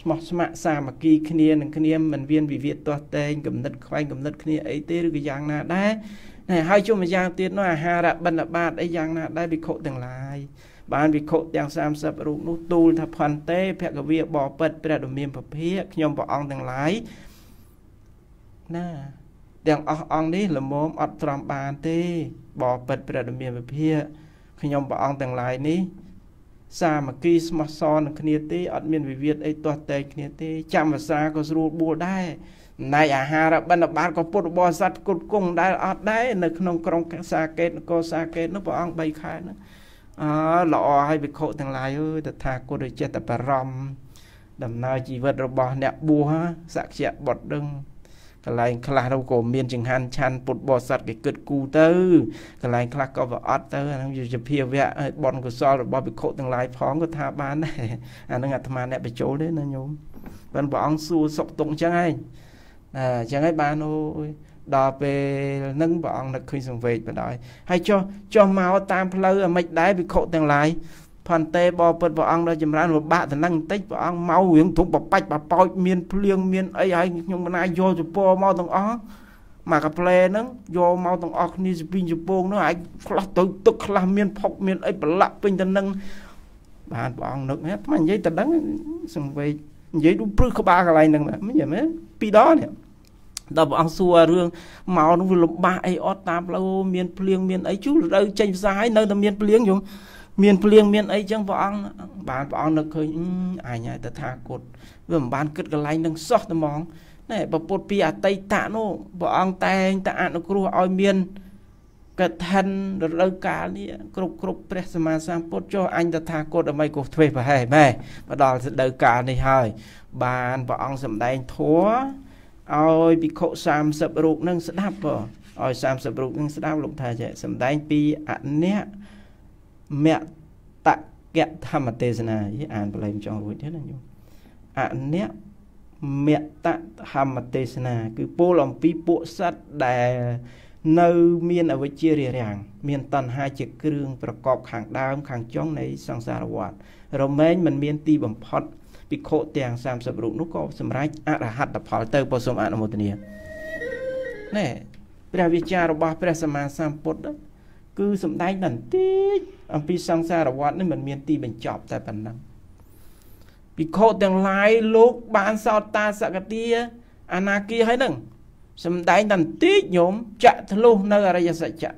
ស្មោះស្ម័គ្រសាមគ្គីគ្នានឹងគ្នាមិនមានវិវាទទាស់តែងគំនិតខ្វែងគំនិតគ្នាអីទេឬក៏យ៉ាងណាដែរហើយជុំម្យ៉ាងទៀតនោះអាហារបិណ្ឌបាតអីយ៉ាងណាដែរវិខុទាំងឡាយបានវិខុទាំង30រូបនោះទូលថាផន្ទេភគវាបពិតព្រះដ៏មានពភាខ្ញុំព្រះអង្គទាំងឡាយណា ទាំងអស់អង្គនេះល្មមអត់ទ្រាំបានទេបពិតព្រះដ៏មានពភាខ្ញុំព្រះអង្គទាំងឡាយនេះសាមគ្គីស្មោះសរនឹងគ្នាទេអត់មានវិវាទអីទាស់តែងគ្នាទេចាំភាសាក៏ស្រួលបួលដែរណៃអាហារបិណ្ឌបាតក៏ពុទ្ធបរិស័ទគុតគង់ដែលអត់ដែរនៅក្នុងក្រុងសាកេតនគរសាកេតនោះព្រះអង្គ3ខែហ្នឹងអើល្អហើយវិខុទាំងឡាយអើយតថាគតចេះតែបារម្ភដំណើរជីវិតរបស់អ្នកបួសសក្យបុត្រដឹង កន្លែងខ្លះនោះក៏មានចង្ហាន់ឆាន់ពុទ្ធបរិស័ទគេគិតគូទៅកន្លែងខ្លះក៏វាអត់ទៅអាហ្នឹងជាភាវៈឲ្យបនកុសលរបស់ភិក្ខុទាំងឡាយផងក៏ថាបានដែរអាហ្នឹងអាត្មាអ្នកបញ្ចូលទេណាញោមប៉ុន្តែព្រះអង្គសួរសុកទុកអញ្ចឹងឯងណាអញ្ចឹងហើយបានអូយដល់ពេលហ្នឹងព្រះអង្គនឹកឃើញសង្វេគបណ្ដោយហើយចុះចុះមកតាមផ្លូវអាមិនដែរភិក្ខុទាំងឡាយ ផន្តេបពុតព្រះអង្គដល់ចម្រើនពិបាកតំណឹងបន្តិចព្រះអង្គមករៀងធំបបាច់បបោចមានភ្លៀងមានអីហើយខ្ញុំមិនអាចយកចពោមកទាំងអស់មកកាផ្លែហ្នឹងយកមកទាំងអស់គ្នាពីងជពងហ្នឹងអាចខ្លះទៅទឹកខ្លះមានផុកមានអីប្រឡាក់ពេញទៅនឹងបានព្រះអង្គនឹកហ្នឹងថ្មនិយាយតដឹងសង្វេគនិយាយដូចព្រឹសក្បាលកន្លែងហ្នឹងមិនយល់ទេពីរដងនេះដល់ព្រះអង្គសួររឿងមកនោះវាលំបាកអីអត់តាមផ្លូវមានភ្លៀងមានអីជួលទៅចេញផ្សាយនៅតែមានភ្លៀងយំ មានភ្លៀងមានអីចឹងព្រះអង្គបានព្រះអង្គនឹកឃើញអញហើយតថាគតវាមិនបានគិតកន្លែងនឹងសោះតែហ្មងណែប្រពុតពីអតីតនោះព្រះអង្គតែងតែអនុគ្រោះឲ្យមានកឋិនរដូវកាលនេះគ្រប់គ្រប់ព្រះសម្មាសម្ពុទ្ធចុះអញតថាគតដើម្បីគោះទ្វេប្រហែលម៉ែមកដល់រដូវកាលនេះហើយបានព្រះអង្គសម្ដែងធัวឲ្យភិក្ខុ30រូបនឹងស្ដាប់បើឲ្យ30រូបនឹងស្ដាប់លោកថាចេះសម្ដែងពីអនៈ មតកៈធម្មទេសនាអានបល័យចង់រួចទេណាញោមអនៈមតធម្មទេសនា គឺពោលអំពីពួកសត្វដែលនៅមានអវិជ្ជារារាំងមានតណ្ហាជាគ្រឿងប្រកបខាងដើម ខាងចុងនៃសង្សារវដ្តរមែងមិនមានទីបំផុតភិក្ខុទាំង30រូបនោះក៏សម្រេចអរហត្តផលទៅពោសូមអនុមោទនាណែព្រះវិចាររបស់ព្រះសម្មាសម្ពុទ្ធ គឺសំដែងបន្តិចអំពីសង្សារវដ្តនេះមិនមានទីបញ្ចប់តែប៉ុណ្ណឹងភិក្ខុទាំងឡាយលោកបានសោតតាសកតិអនាគាហើយនឹងសំដែងបន្តិចញោមចាក់ធ្លុះនៅអរិយសច្ចៈ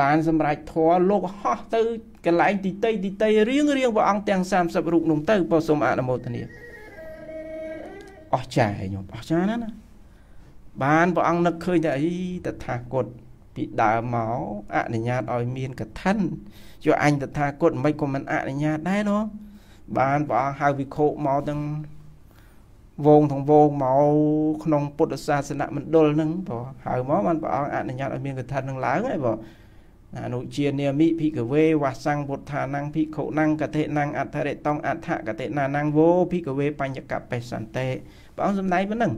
បានសម្រេចធម៌លោកហោះទៅកន្លែងទីតីទីតីរៀងរៀងព្រះអង្គទាំង30រូបនោះទៅពោសូមអនុមោទនាអស់ចាញោមអស់ចាណាណាបានព្រះអង្គនឹកឃើញតែអីតថាគត ពីដើមមកអនុញ្ញាតឲ្យមានកថាយកអញតថាគតមិនក៏មិនអនុញ្ញាតដែរនោះបានព្រះអង្គហៅវិខោមកទាំងវងទាំងវងមកក្នុងពុទ្ធសាសនមណ្ឌលហ្នឹងបើហៅមកបានព្រះអង្គអនុញ្ញាតឲ្យមានកថានឹងឡើងហើយបើអនុជានាមិភិកវេវសង្ឃពុទ្ធានੰភិក្ខុណੰកតិណੰអដ្ឋរិតងអដ្ឋកតិណាណੰវោភិកវេបញ្ញកបេសន្តិព្រះអង្គសម្ដែងប៉ុណ្ណឹង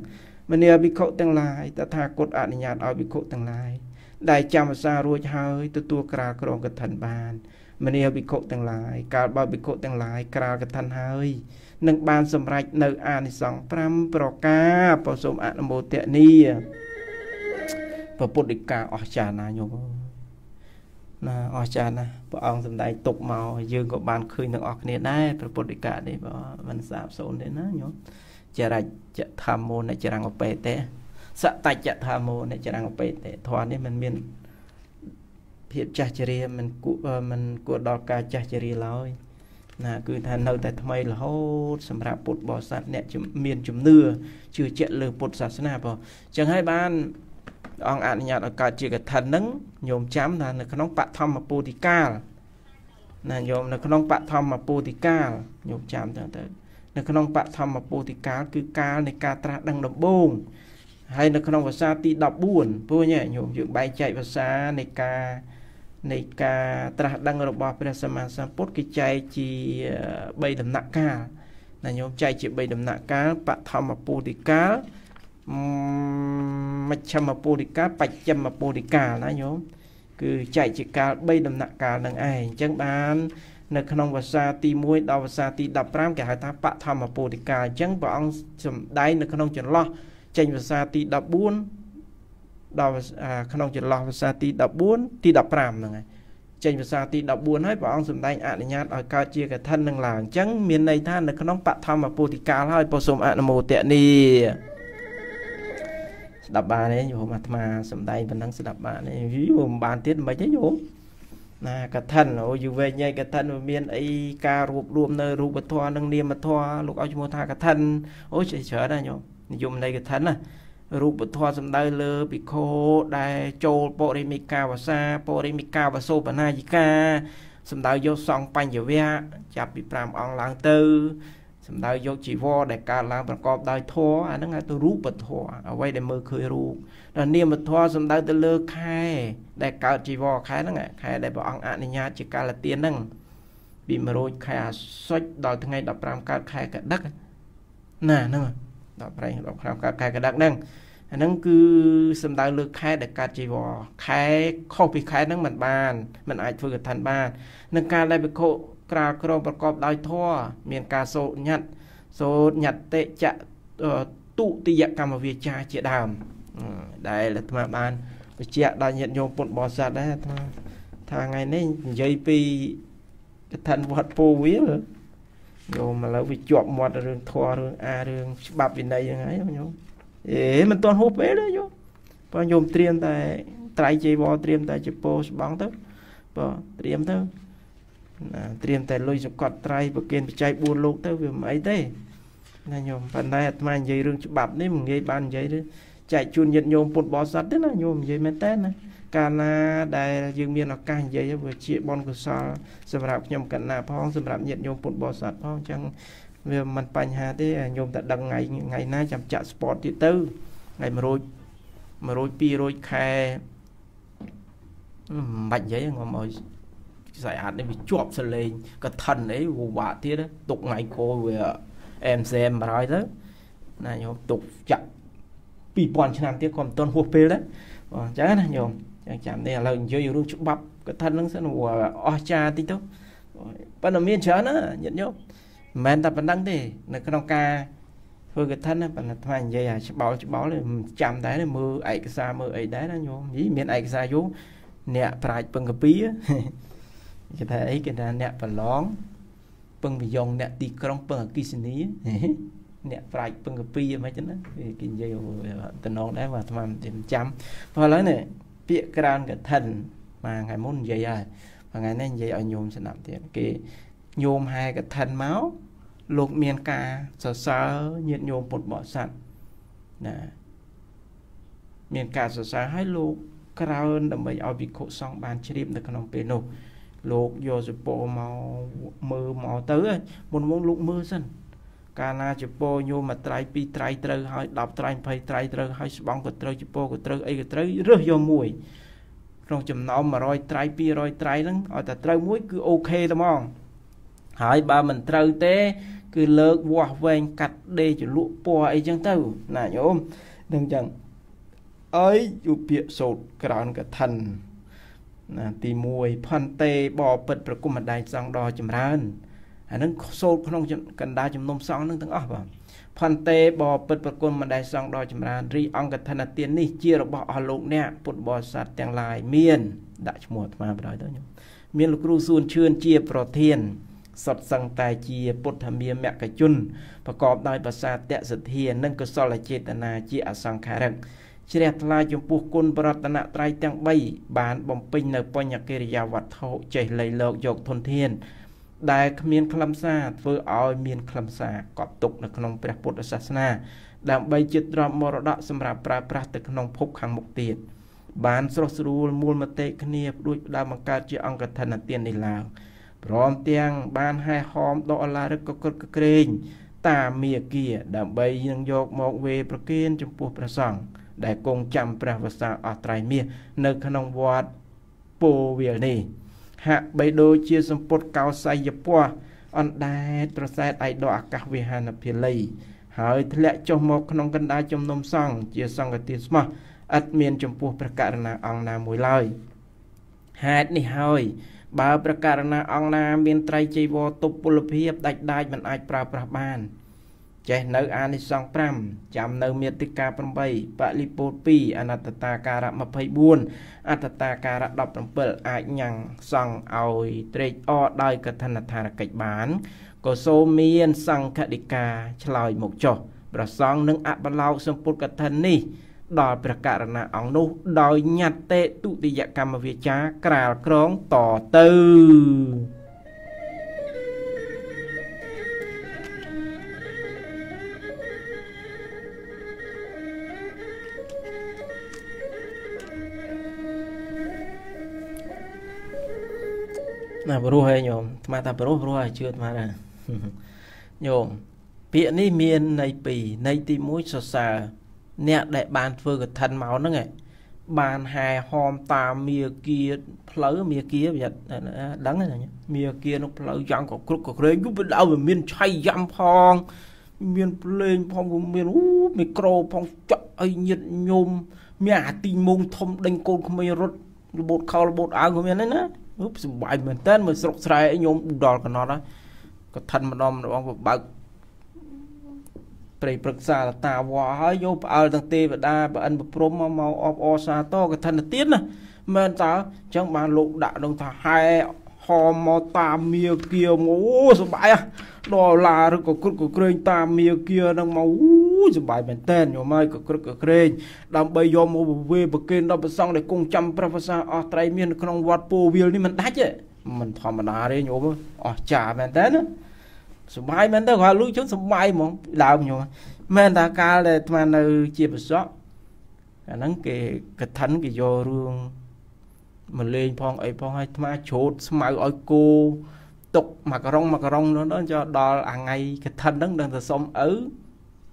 មនាភិក្ខុទាំងឡាយតថាគតអនុញ្ញាតឲ្យភិក្ខុទាំងឡាយ ដែលចាំភាសារួចហើយទទួលក្រាលក្រងកឋិនបានមនាភិក្ខុទាំងឡាយកាលបើភិក្ខុទាំងឡាយក្រាលកឋិនហើយនឹងបានសម្រេចនៅអានិសង្ស5ប្រការប្រសូមអនុមោទនីពពុទ្ធិកាអស្ចារ្យណាញោមណាអស្ចារ្យណាព្រះអង្គសម្ដែងទុកមកយើងក៏បានឃើញទាំងអស់គ្នាដែរព្រះពុទ្ធិកានេះបើមិនសាបសូន្យទេណាញោមចរិច្ចធម្មោនចរង្គបេទេ សតច្ចធម្មោនចរង្គបេទេធម៌នេះมันមានភាពចាស់ជរាមិនគួរមិនគួរដល់ការចាស់ជរាឡើយណាគឺថានៅតែថ្មីរហូតសម្រាប់ពុទ្ធបរិស័ទអ្នកមានជំនឿជឿជាក់លើពុទ្ធសាសនាបងអញ្ចឹងហើយបានអង្គអនុញ្ញាតឲ្យកើតជាកថានឹងញោមចាំថានៅក្នុងបឋមពោធិកាលណាញោមនៅក្នុងបឋមពោធិកាលញោមចាំទៅទៅនៅក្នុងបឋមពោធិកាលគឺកាលនៃការត្រាស់ដឹងដំបូង ហើយនៅក្នុងភាសាទី14ព្រោះញញោមយើងបែងចែកភាសានៃការនៃការត្រាស់ដឹងរបស់ព្រះសម្មាសម្ពុទ្ធគេចែកជា3ដំណាក់កាលណាញោមចែកជា3ដំណាក់កាលបឋមពោធិកាលមជ្ឈមពោធិកាលបច្ចឹមពោធិកាលណាញោមគឺចែកជាកាល3ដំណាក់កាលនឹងឯងអញ្ចឹងបាននៅក្នុងភាសាទី1ដល់ភាសាទី15គេហៅថាបឋមពោធិកាលអញ្ចឹងព្រះអង្គសំដែងនៅក្នុងចន្លោះ ចេញភាសាទី14ដល់ក្នុងចន្លោះភាសាទី14ទី15ហ្នឹងហើយចេញភាសាទី14ហើយព្រះអង្គសម្ដែងអនុញ្ញាតឲ្យកើតជាកថានឹងឡើងអញ្ចឹងមានន័យថានៅក្នុងបឋមពោធិកាលហើយពោសូមអនុមោទនីស្ដាប់បានទេញោមអាត្មាសំដែងប៉ុណ្ណឹងស្ដាប់បានទេយីមិនបានទៀតមិនទេញោមណាកថាអូយូវែងញ៉ៃកថាមានអីការរួបរวมនៅរូបធម៌និងនាមធម៌លោកឲ្យឈ្មោះថាកថាអូច្រើនណាញោម និយមន័យកថាណារូបធម៌សំដៅលើភិក្ខុដែលចូលបរិមិកាវសាបរិមិកាវសោបណាយិកាសំដៅយកសង្ឃបញ្ញវៈចាប់ពី5អង្គឡើងទៅសំដៅយកជីវរដែលកើតឡើងប្រកបដោយធម៌អាហ្នឹងហៅទៅរូបធម៌អ្វីដែលមើលឃើញរូបដល់នាមធម៌សំដៅទៅលើខែ ដែលកើតជីវរខែហ្នឹងខែដែលព្រះអង្គអនុញ្ញាតជាកាលទានហ្នឹងពី100ខែអាសុចដល់ថ្ងៃ15កើតខែកដឹកណាហ្នឹង ដល់ប្រែង15កើតខែកដឹកហ្នឹងអាហ្នឹងគឺសំដៅលើខែដែលកើតជីវរខែខុសពីខែហ្នឹងមិនបានមិនអាចធ្វើកថាបាននឹងការដែលវិខុក្រាលក្រមប្រកបដោយធម៌មានការសូត្រញ៉ាត់សូត្រញ៉ាត់តិចទុតិយកម្មវាចាជាដើមដែលអាត្មាបានបញ្ជាក់ដល់ញាតិញោមពុទ្ធបរិស័ទដែរអាត្មាថាថ្ងៃនេះនិយាយពីកថាវត្តពោវាល ញោមឥឡូវវាជាប់មាត់រឿងធម៌រឿងអារឿងច្បាប់វិន័យហ្នឹងហើយញោមអេមិនទាន់ហួសពេលទេញោមបើញោមត្រៀមតែត្រៃជីវរត្រៀមតែជាពោស្បង់ទៅបើត្រៀមទៅណាត្រៀមតែលុយសកត់ត្រៃប្រគិនបច្ច័យ4លោកទៅវាមិនអីទេណាញោមប៉ុន្តែអាត្មានិយាយរឿងច្បាប់នេះមិនងាយបាននិយាយទេចែកជូនញាតិញោមពុទ្ធបរិស័ទទេណាញោមនិយាយមែនតើណា កាលណាដែលយើងមានឱកាសនិយាយវាជាបុណ្យកុសលសម្រាប់ខ្ញុំកណ្ណាផងសម្រាប់ញាតិញោមពុទ្ធបរិស័ទផងអញ្ចឹងវាមិនបញ្ហាទេញោមតែដឹងថ្ងៃថ្ងៃណាចាំចាក់ស្ពតទៀតទៅថ្ងៃ100 100 200ខែមិនបាច់និយាយងំឲ្យខ្សែអាចនេះវាជាប់សលេងកឋិនអីវវាក់ទៀតទុកថ្ងៃគោវាអែមសែមបរហើយទៅណាញោមទុកចាក់2000ឆ្នាំទៀតក៏មិនទាន់ហួសពេលដែរបាទអញ្ចឹងណាញោមអញ្ចឹងចាំនេះឥឡូវនិយាយរឿងច្បាប់កឋិនហ្នឹងសិនអស់ចាតិចទៅប៉ុន្តែមានច្រើនណាញាតិញោមមិនមែនតែប៉ុណ្្នឹងទេ នៅក្នុងការធ្វើកឋិនណាប៉ុន្តែថ្មនិយាយអាច្បោលច្បោលចាំដែរមើលឯកសារមើលអីដែរណាញោមយីមានឯកសារយូរអ្នកប្រាជ្ញពឹងកពីគេថាអីគេថាអ្នកប្រឡងពឹងវិយងអ្នកទីក្រុងពឹងអគិសនីអ្នកប្រាជ្ញពឹងកពីមិនចឹងណាគេនិយាយតំណងដែរបាទអាត្មាចាំព្រោះឥឡូវនេះ ពាក្យក្រានកឋិនមកថ្ងៃមុននិយាយហើយថ្ងៃនេះនិយាយឲ្យញោមស្ដាប់ទៀតគេញោមហែកឋិនមកលោកមានការសរសើរញាតញោមពុទ្ធបរិស័ទណាមានការសរសើរឲ្យលោកក្រើនដើម្បីឲ្យវិខុសង្ឃបានជ្រាបនៅក្នុងពេលនោះលោកយកសពោមកមើលមកទៅមុនមុនលោកមើលសិន កាលណាចពោញោមមួយត្រៃពីរត្រៃត្រូវហើយ10ត្រៃ20ត្រៃត្រូវហើយស្បង់ក៏ត្រូវចពោក៏ត្រូវអីក៏ត្រូវរើសយកមួយក្នុងចំណោម100ត្រៃ200ត្រៃហ្នឹងឲ្យតែត្រូវមួយគឺអូខេតែហ្មងហើយបើមិនត្រូវទេ គឺលើកវាស់វែងកាត់ដេកលក់ពណ៌អីចឹងទៅណាញោមនឹងចឹងអើយយុពាកសោតក្រើនកឋិនណាទី1ផន្តេបពិតប្រគុំម្ដាយសង្ឃដ៏ចម្រើន អានឹងសូត្រក្នុងកណ្ដាលជំនុំសង្ឃនឹងទាំងអស់បាទផន្តេបពិតប្រគុណម្ដាយសង្ឃដ៏ចម្រើនរីអង្គធនទាននេះជារបស់អស់លោកអ្នកពុទ្ធបរិស័ទទាំងឡាយមាន ដាក់ឈ្មោះអាត្មាបដ ாய் ទៅខ្ញុំមានលោកគ្រូសួនឈឿនជាប្រធានសុតសឹងតែជាពុទ្ធមាមគ្គជនប្រកបដោយភាសាតសទ្ធានិងកុសលចេតនាជាអសង្ខារិកជ្រះថ្លាចំពោះគុណបរតនត្រ័យទាំង3បានបំពេញនៅបញ្ញកិរិយាវត្ថុចេះលៃលោកយកធនធាន ដែលគ្មានខ្លឹមសារធ្វើឲ្យមានខ្លឹមសារកប់ទុកនៅក្នុងព្រះពុទ្ធសាសនា ដើម្បីជាទ្រព្យមរតកសម្រាប់ប្រើប្រាស់ទៅក្នុងភពខាងមុខទៀតបានស្រស់ស្រួលមូលមតិគ្នាដូចផ្ដើមបង្កើតជាអង្គធនទាននេះឡើងព្រមទាំងបានហែហោមដកអឡារឹកកក្រឹកកក្រែងតាមមាគា ដើម្បីនឹងយកមកវេប្រគិនចំពោះព្រះសង្ឃដែលគង់ចាំព្រះវសាអស់ត្រៃមាសនៅក្នុងវត្តពោវាលនេះ ហាក់បីដូចជាសម្ពុតកោស័យពណ៌អណ្ដែតប្រសែតឯកដកអាកាសវិហានភាលីហើយធ្លាក់ចុះមកក្នុងកណ្ដាលជំនុំសង្ឃជាសង្ឃទានស្មោះឥតមានចំពោះព្រះករណាអង្គណាមួយឡើយហេតុនេះហើយបើព្រះករណាអង្គណាមានត្រៃចីវរទប់ពលភាពដាច់ដាច់មិនអាចប្រើប្រាស់បាន ចេះនៅអានិសង្ឃ5ចាំនៅមេតិកា8បលិពោត2អនត្តតាការៈ24អត្តតាការៈ17អាចញ៉ាំងសង្ឃឲ្យត្រេកអរដោយកឋិនឋានកិច្ចបានក៏សូមមានសង្ឃតិកាឆ្លើយមកចុះប្រសងនឹងអបឡោកសម្ពុតកឋិននេះដល់ព្រះករណាអង្គនោះដោយញត្តិតេទុតិយកម្មវាចាក្រាលក្រងតទៅ ណាព្រោះហើយញោមអាត្មាថាព្រោះព្រោះឲ្យជឿអាត្មាដែរញោមពាក្យនេះមានន័យពីរន័យទី1សរសើរអ្នកដែលបានធ្វើកឋិនមកហ្នឹងឯងបានហែហោមតាមមាគាផ្លូវមាគាប្រយ័ត្នដឹងទេមាគានោះផ្លូវយ៉ាងក៏គ្រប់ក៏ក្រែងគឺបដៅវាមានឆៃយ៉ាំផង មានភ្លេងផងមានអូមីក្រូផងចាក់អីញាតញោមមានអាទីមងធំដេញកូនក្មេងរត់របូតខោរបូតអាវក៏មានដែរណា អូសុបាយមែនតើមើលស្រុកស្រែញោមដល់កណត់ហើយក៏ឋិនម្ដងម្ដងបើកព្រៃប្រឹក្សាតាវ៉ាហើយយកផ្អើលទាំងទេវតាប្រអិនប្រព្រំមកមកអបអសាតកឋិនទៀតណាមែនតើអញ្ចឹងបានលោកដាក់នឹងថាហែហមមកតាមមាគៀមកអូសុបាយ ដុល្លារឬក៏គ្រុតក៏ក្រែងតាមមាគៀនឹងមកអូសុបាយមែនតើញោមហើយក៏គ្រុតក៏ក្រែងដើម្បីយកមកវេប្រគេនដល់ព្រះសង្ឃដែលគង់ចាំព្រះភាសាអស់ត្រៃមានក្នុងវត្តពោវិលនេះមិនដាច់ទេមិនធម្មតាទេញោមអស់ចាមែនតើណាសុបាយមែនទៅគាត់លុយជុំសុបាយហ្មងដើមញោមមែនតាកាលដែលអាត្មានៅជាប្រសក់អាហ្នឹងគេកឋិនគេយករឿងមកលេងផងអីផងឲ្យអាត្មាច្រូតស្មៅឲ្យគោ ទុកមកក្រុងមកក្រុងនោះចូលដល់អាថ្ងៃកឋិនហ្នឹងដឹងតែសុំឪ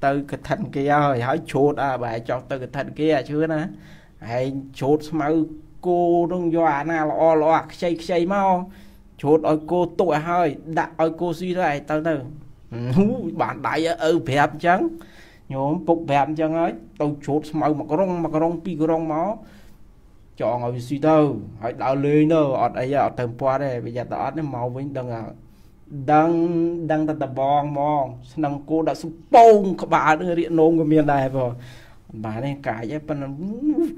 ទៅកឋិនគេហើយហើយច្រូតអាបែចោះទៅកឋិនគេអាជឿណាឯងច្រូតស្មៅគោនឹងយកអាណាល្អល្អអាខ្ចីខ្ចីមកច្រូតឲ្យគោទុកឲ្យហើយដាក់ឲ្យគោស៊ីទៅឯងទៅទៅបានដៃឪប្រាប់អញ្ចឹងញោមពុកប្រាប់អញ្ចឹងហើយទៅច្រូតស្មៅមកក្រុងមកក្រុងពីរក្រុងមក ចងឲ្យវាស៊ីទៅហើយដើរលេងទៅអត់អីអត់ទៅពាត់ទេប្រយ័ត្នតែអត់នេះមកវិញដឹងដឹងដឹងតែដបងហ្មងស្នឹងគោដាក់សុពោងក្បាលនឹងរៀកនោមក៏មានដែរបងបានទេកាយឯងប៉ុន្តែ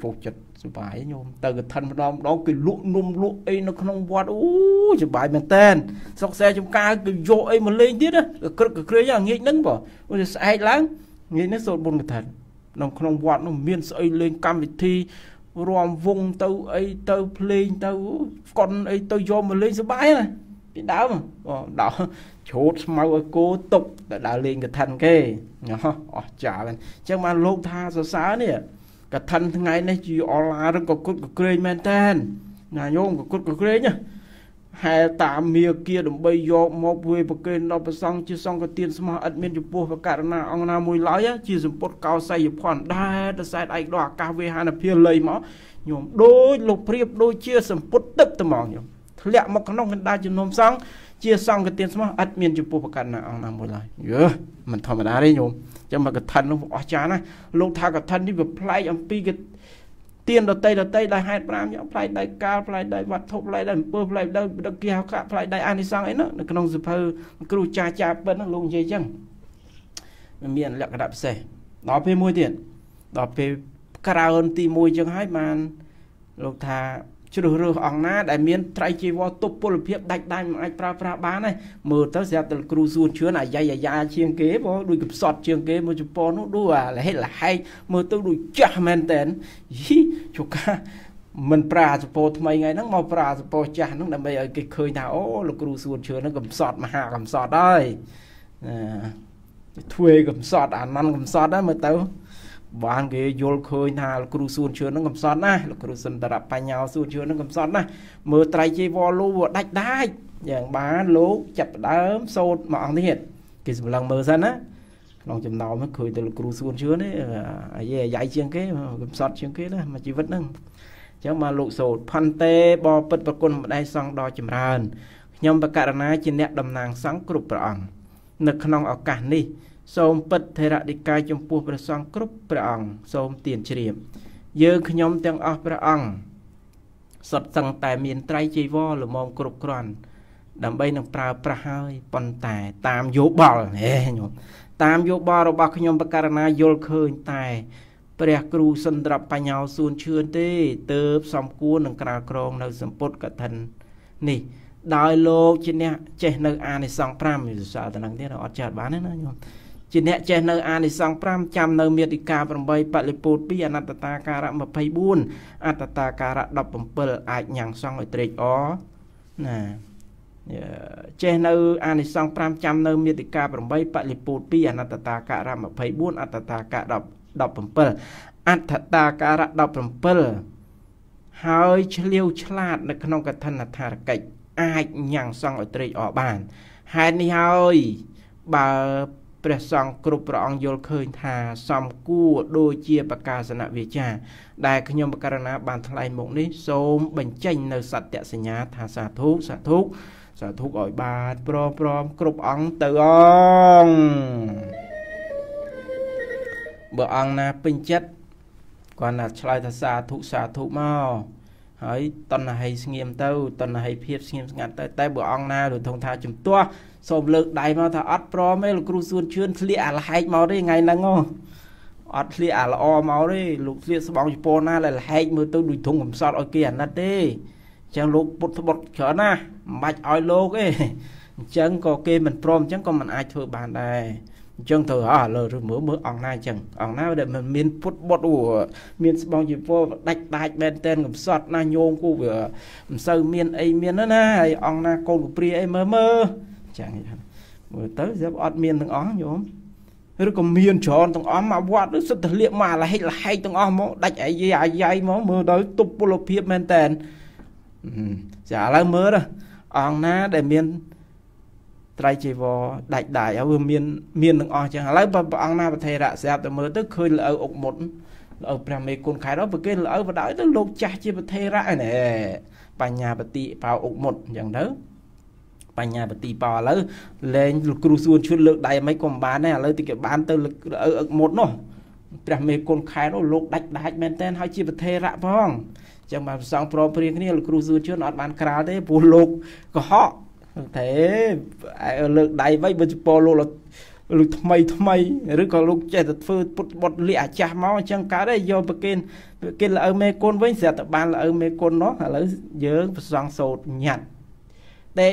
ចូលចិត្តសុបាយញោមទៅកឋិនម្ដងម្ដងគេលក់នំលក់អីនៅក្នុងវត្តអូសុបាយមែនតែនស្រុកសែចំការគេយកអីមកលេងទៀតក្រឹកក្រែងងាកហ្នឹងបងអូស្អែកឡើងងាកនេះសូត្របុណ្យកឋិនក្នុងក្នុងវត្តនោះមានស្អីលេងកម្មវិធី រំវងទៅអីទៅភ្លេងទៅកុនអីទៅយកមកលេងសុបាយណាពីដើមបងដល់ជ្រូតស្មៅឲ្យគោទុកតែដើរលេងកឋិនគេអស់ចាអញ្ចឹងបានលោកថាសរសើរនេះកឋិនថ្ងៃនេះជាអឡារឹងក៏គុតក៏ក្រែងមែនតើណាញោមក៏គុតក៏ក្រែងណា ហែតាមមាគាដើម្បីយកមកវេប្រគេនដល់ព្រះសង្ឃជាសង្ឃទានស្មោះឥតមានចំពោះប្រករណាអង្គណាមួយឡើយជាសម្ពុតកោស័យភ័ណ្ឌដែរទៅសែតឯកដល់អាកាសវេហានភាលៃមកញោមដូចលោកព្រាបដូចជាសម្ពុតទឹកត្មងញោមធ្លាក់មកក្នុងកណ្ដាលជំនុំសង្ឃជាសង្ឃទានស្មោះឥតមានចំពោះប្រករណាអង្គណាមួយឡើយយឺមិនធម្មតាទេញោមចឹងមកកថានោះអស្ចារ្យណាស់លោកថាកថានេះវាប្លែកអំពីក ទៀនដតីដតីដែលហេតុ5យកផ្លែដៃកាលផ្លែដៃវត្ថុផ្លែដៃអំពើផ្លែដៃដឹកគិហកផ្លែដៃអានិសង្ឃអីនោះនៅក្នុងសភៅគ្រូចាស់ចាស់ពិតហ្នឹងលោកនិយាយចឹងมันមានលក្ខណៈពិសេសដល់ពេលមួយទៀតដល់ពេលក្រោនទី1ចឹងហើយបានលោកថា ជ្រើសរើសអង្គណាដែលមានត្រៃជីវរទប់ពលភាពដាច់ដាច់មិនអាចប្រើប្រាស់បានទេមើលទៅស្រាប់តែគ្រូសួនជឿនអាយ៉ៃអាយ៉ាជាងគេបងដូចកំសត់ជាងគេមកជប៉ុននោះដូចអាលហិតលហែកមើលទៅដូចចាស់មែនតែនយីជូកាមិនប្រាសពោថ្មីថ្ងៃហ្នឹងមកប្រាសពោចាស់ហ្នឹងដើម្បីឲ្យគេឃើញថាអូលោកគ្រូសួនជឿនហ្នឹងកំសត់មហាកំសត់ហើយធ្វើកំសត់អានន់កំសត់ហ្នឹងមើលទៅ បានគេយល់ឃើញថាលោកគ្រូសួនជឿននឹងកំសត់ណាលោកគ្រូសិនតរបញ្ញាសួនជឿននឹងកំសត់ណាមើលត្រៃជីវរលូដាច់ដាច់យ៉ាងបានលោកចាប់ដើមសូត្រមួយអង្គទៀតគេសម្លឹងមើលសិនណាក្នុងចំណោមឃើញទៅលោកគ្រូសួនជឿននេះអាយអាយ៉ៃជាងគេកំសត់ជាងគេណាមួយជីវិតហ្នឹងអញ្ចឹងមកលោកសូត្រផន្តេបពិតប្រគុណម្ដែយសង្ឃដ៏ចម្រើនខ្ញុំបករណាជាអ្នកតំណាងសង្ឃគ្រប់ព្រះអង្គនៅក្នុងឱកាសនេះ សូមពិតថេរដីកាយចំពោះព្រះសង្ឃគ្រប់ព្រះអង្គសូមទានជ្រាបយើងខ្ញុំទាំងអស់ព្រះអង្គសុទ្ធសឹងតែមានត្រៃចីវរល្មមគ្រប់គ្រាន់ដើម្បីនឹងប្រើប្រាស់ហើយប៉ុន្តែតាមយោបល់ហេញោមតាមយោបល់របស់ខ្ញុំបករណាយល់ឃើញតែព្រះគ្រូសន្ទ្របបញ្ញោសួនឈឿនទេទៅសំគួរនឹងក្រាលក្រងនៅសម្ពុតកឋិននេះដោយលោកជាអ្នកចេះនៅអានិសង្ឃ5វិសាលតំណឹងទៀតអត់ចាត់បានទេណាញោម ជាអ្នកចេះនៅអានិសង្ឃ5ចាំនៅមេតិកា8បលិពោត2អនត្តតាការៈ24អត្តតាការៈ17អាចញ៉ាំងសង្ឃឲ្យត្រេកអរណាចេះនៅអានិសង្ឃ5ចាំនៅមេតិកា8បលិពោត2អនត្តតាការៈ24អត្តតាការៈ17អត្តតាការៈ17ហើយឆ្លៀវឆ្លាត នៅក្នុងកឋិនថារកិច្ចអាចញ៉ាំងសង្ឃឲ្យត្រេកអរបានហេតុនេះហើយបើ ព្រះសង្ឃគ្រប់ព្រះអង្គយល់ឃើញថាសំគួរដូចជាប្រកាសនវិជ្ជា ដែលខ្ញុំបករណាបានថ្លែងមកនេះសូមបញ្ចេញនៅសត្យសញ្ញាថាសាធុសាធុសាធុឲ្យបានព្រមព្រមគ្រប់អង្គទៅអង្គបើអង្គណាពេញចិត្តគាត់ណាឆ្លើយថាសាធុសាធុមកហើយតណ្ហៃស្ងៀមទៅតណ្ហៃភាពស្ងៀមស្ងាត់ទៅតែបើអង្គណារថងថាជំទាស់ សូមលើកដៃមកថាអត់ព្រមទេលោកគ្រូសួនជឿនធ្លាក់អាលហែកមកទេថ្ងៃហ្នឹងអត់ធ្លាក់អាល្អមកទេលោកធ្លាក់ស្បង់ជប៉ុនណាដែលលហែកមើលទៅដូចធុងកំសត់ឲ្យគេអាណិតទេអញ្ចឹងលោកពុតត្បុតច្រើនណាមិនបាច់ឲ្យលោកទេអញ្ចឹងក៏គេមិនព្រមអញ្ចឹងក៏មិនអាចធ្វើបានដែរអញ្ចឹងទៅអស់លើឬមើលមើលអង្គណាអញ្ចឹងអង្គណាដែលមិនមានពុតបុតអូមានស្បង់ជីពរដាច់ដាច់មែនតែនកំសត់ណាញោមគូវាមិនសូវមានអីមានណាហើយអង្គណាកូនកព្រាអីមើលមើល ចឹងមើលទៅស្រាប់អត់មានទាំងអស់ញោមឬក៏មានច្រើនទាំងអស់មកវត្តឬសិតទៅលៀកមកលហិចលហែកទាំងអស់មកដាច់អាយាអាយ៉ៃមកមើលដល់ទប់ពលភាពមែនតែនចាឥឡូវមើលអង្គណាដែលមានត្រៃជីវរដាច់ដាយហើយវាមានមានទាំងអស់ចឹងឥឡូវព្រះអង្គណាប្រធេរៈស្រាប់តែមើលទៅឃើញល្អៅអុកមុតល្អៅព្រះមេគុណខែដល់ប្រគេល្អៅបដ ாய் ទៅលោកចាស់ជាប្រធេរៈណែបញ្ញាបតិបោអុកមុតអញ្ចឹងទៅ បញ្ញាបតិបោឥឡូវលែងលោកគ្រូសួនឈុតលើកដៃមិនក៏មិនបានដែរឥឡូវទីគេបានទៅលើកអឹកមុតនោះព្រះមេគុណខែនោះលោកដាច់ដាច់មែនតែនហើយជាប្រធេរៈផងចឹងបានប្រសងប្រព្រៀងគ្នាលោកគ្រូសួនជឿនអត់បានក្រាលទេព្រោះលោកកុហកតែលើកដៃវិញបើជប៉ុនលោកលោកថ្មីថ្មីឬក៏លោកចេះតែធ្វើពុតបុតលៀកអាចាស់មកអញ្ចឹងកើតទេយកប្រគិនប្រគិនលើមេគុណវិញស្រាប់តែបានលើមេគុណនោះឥឡូវយើងប្រសងសោតញ៉ាត់តែ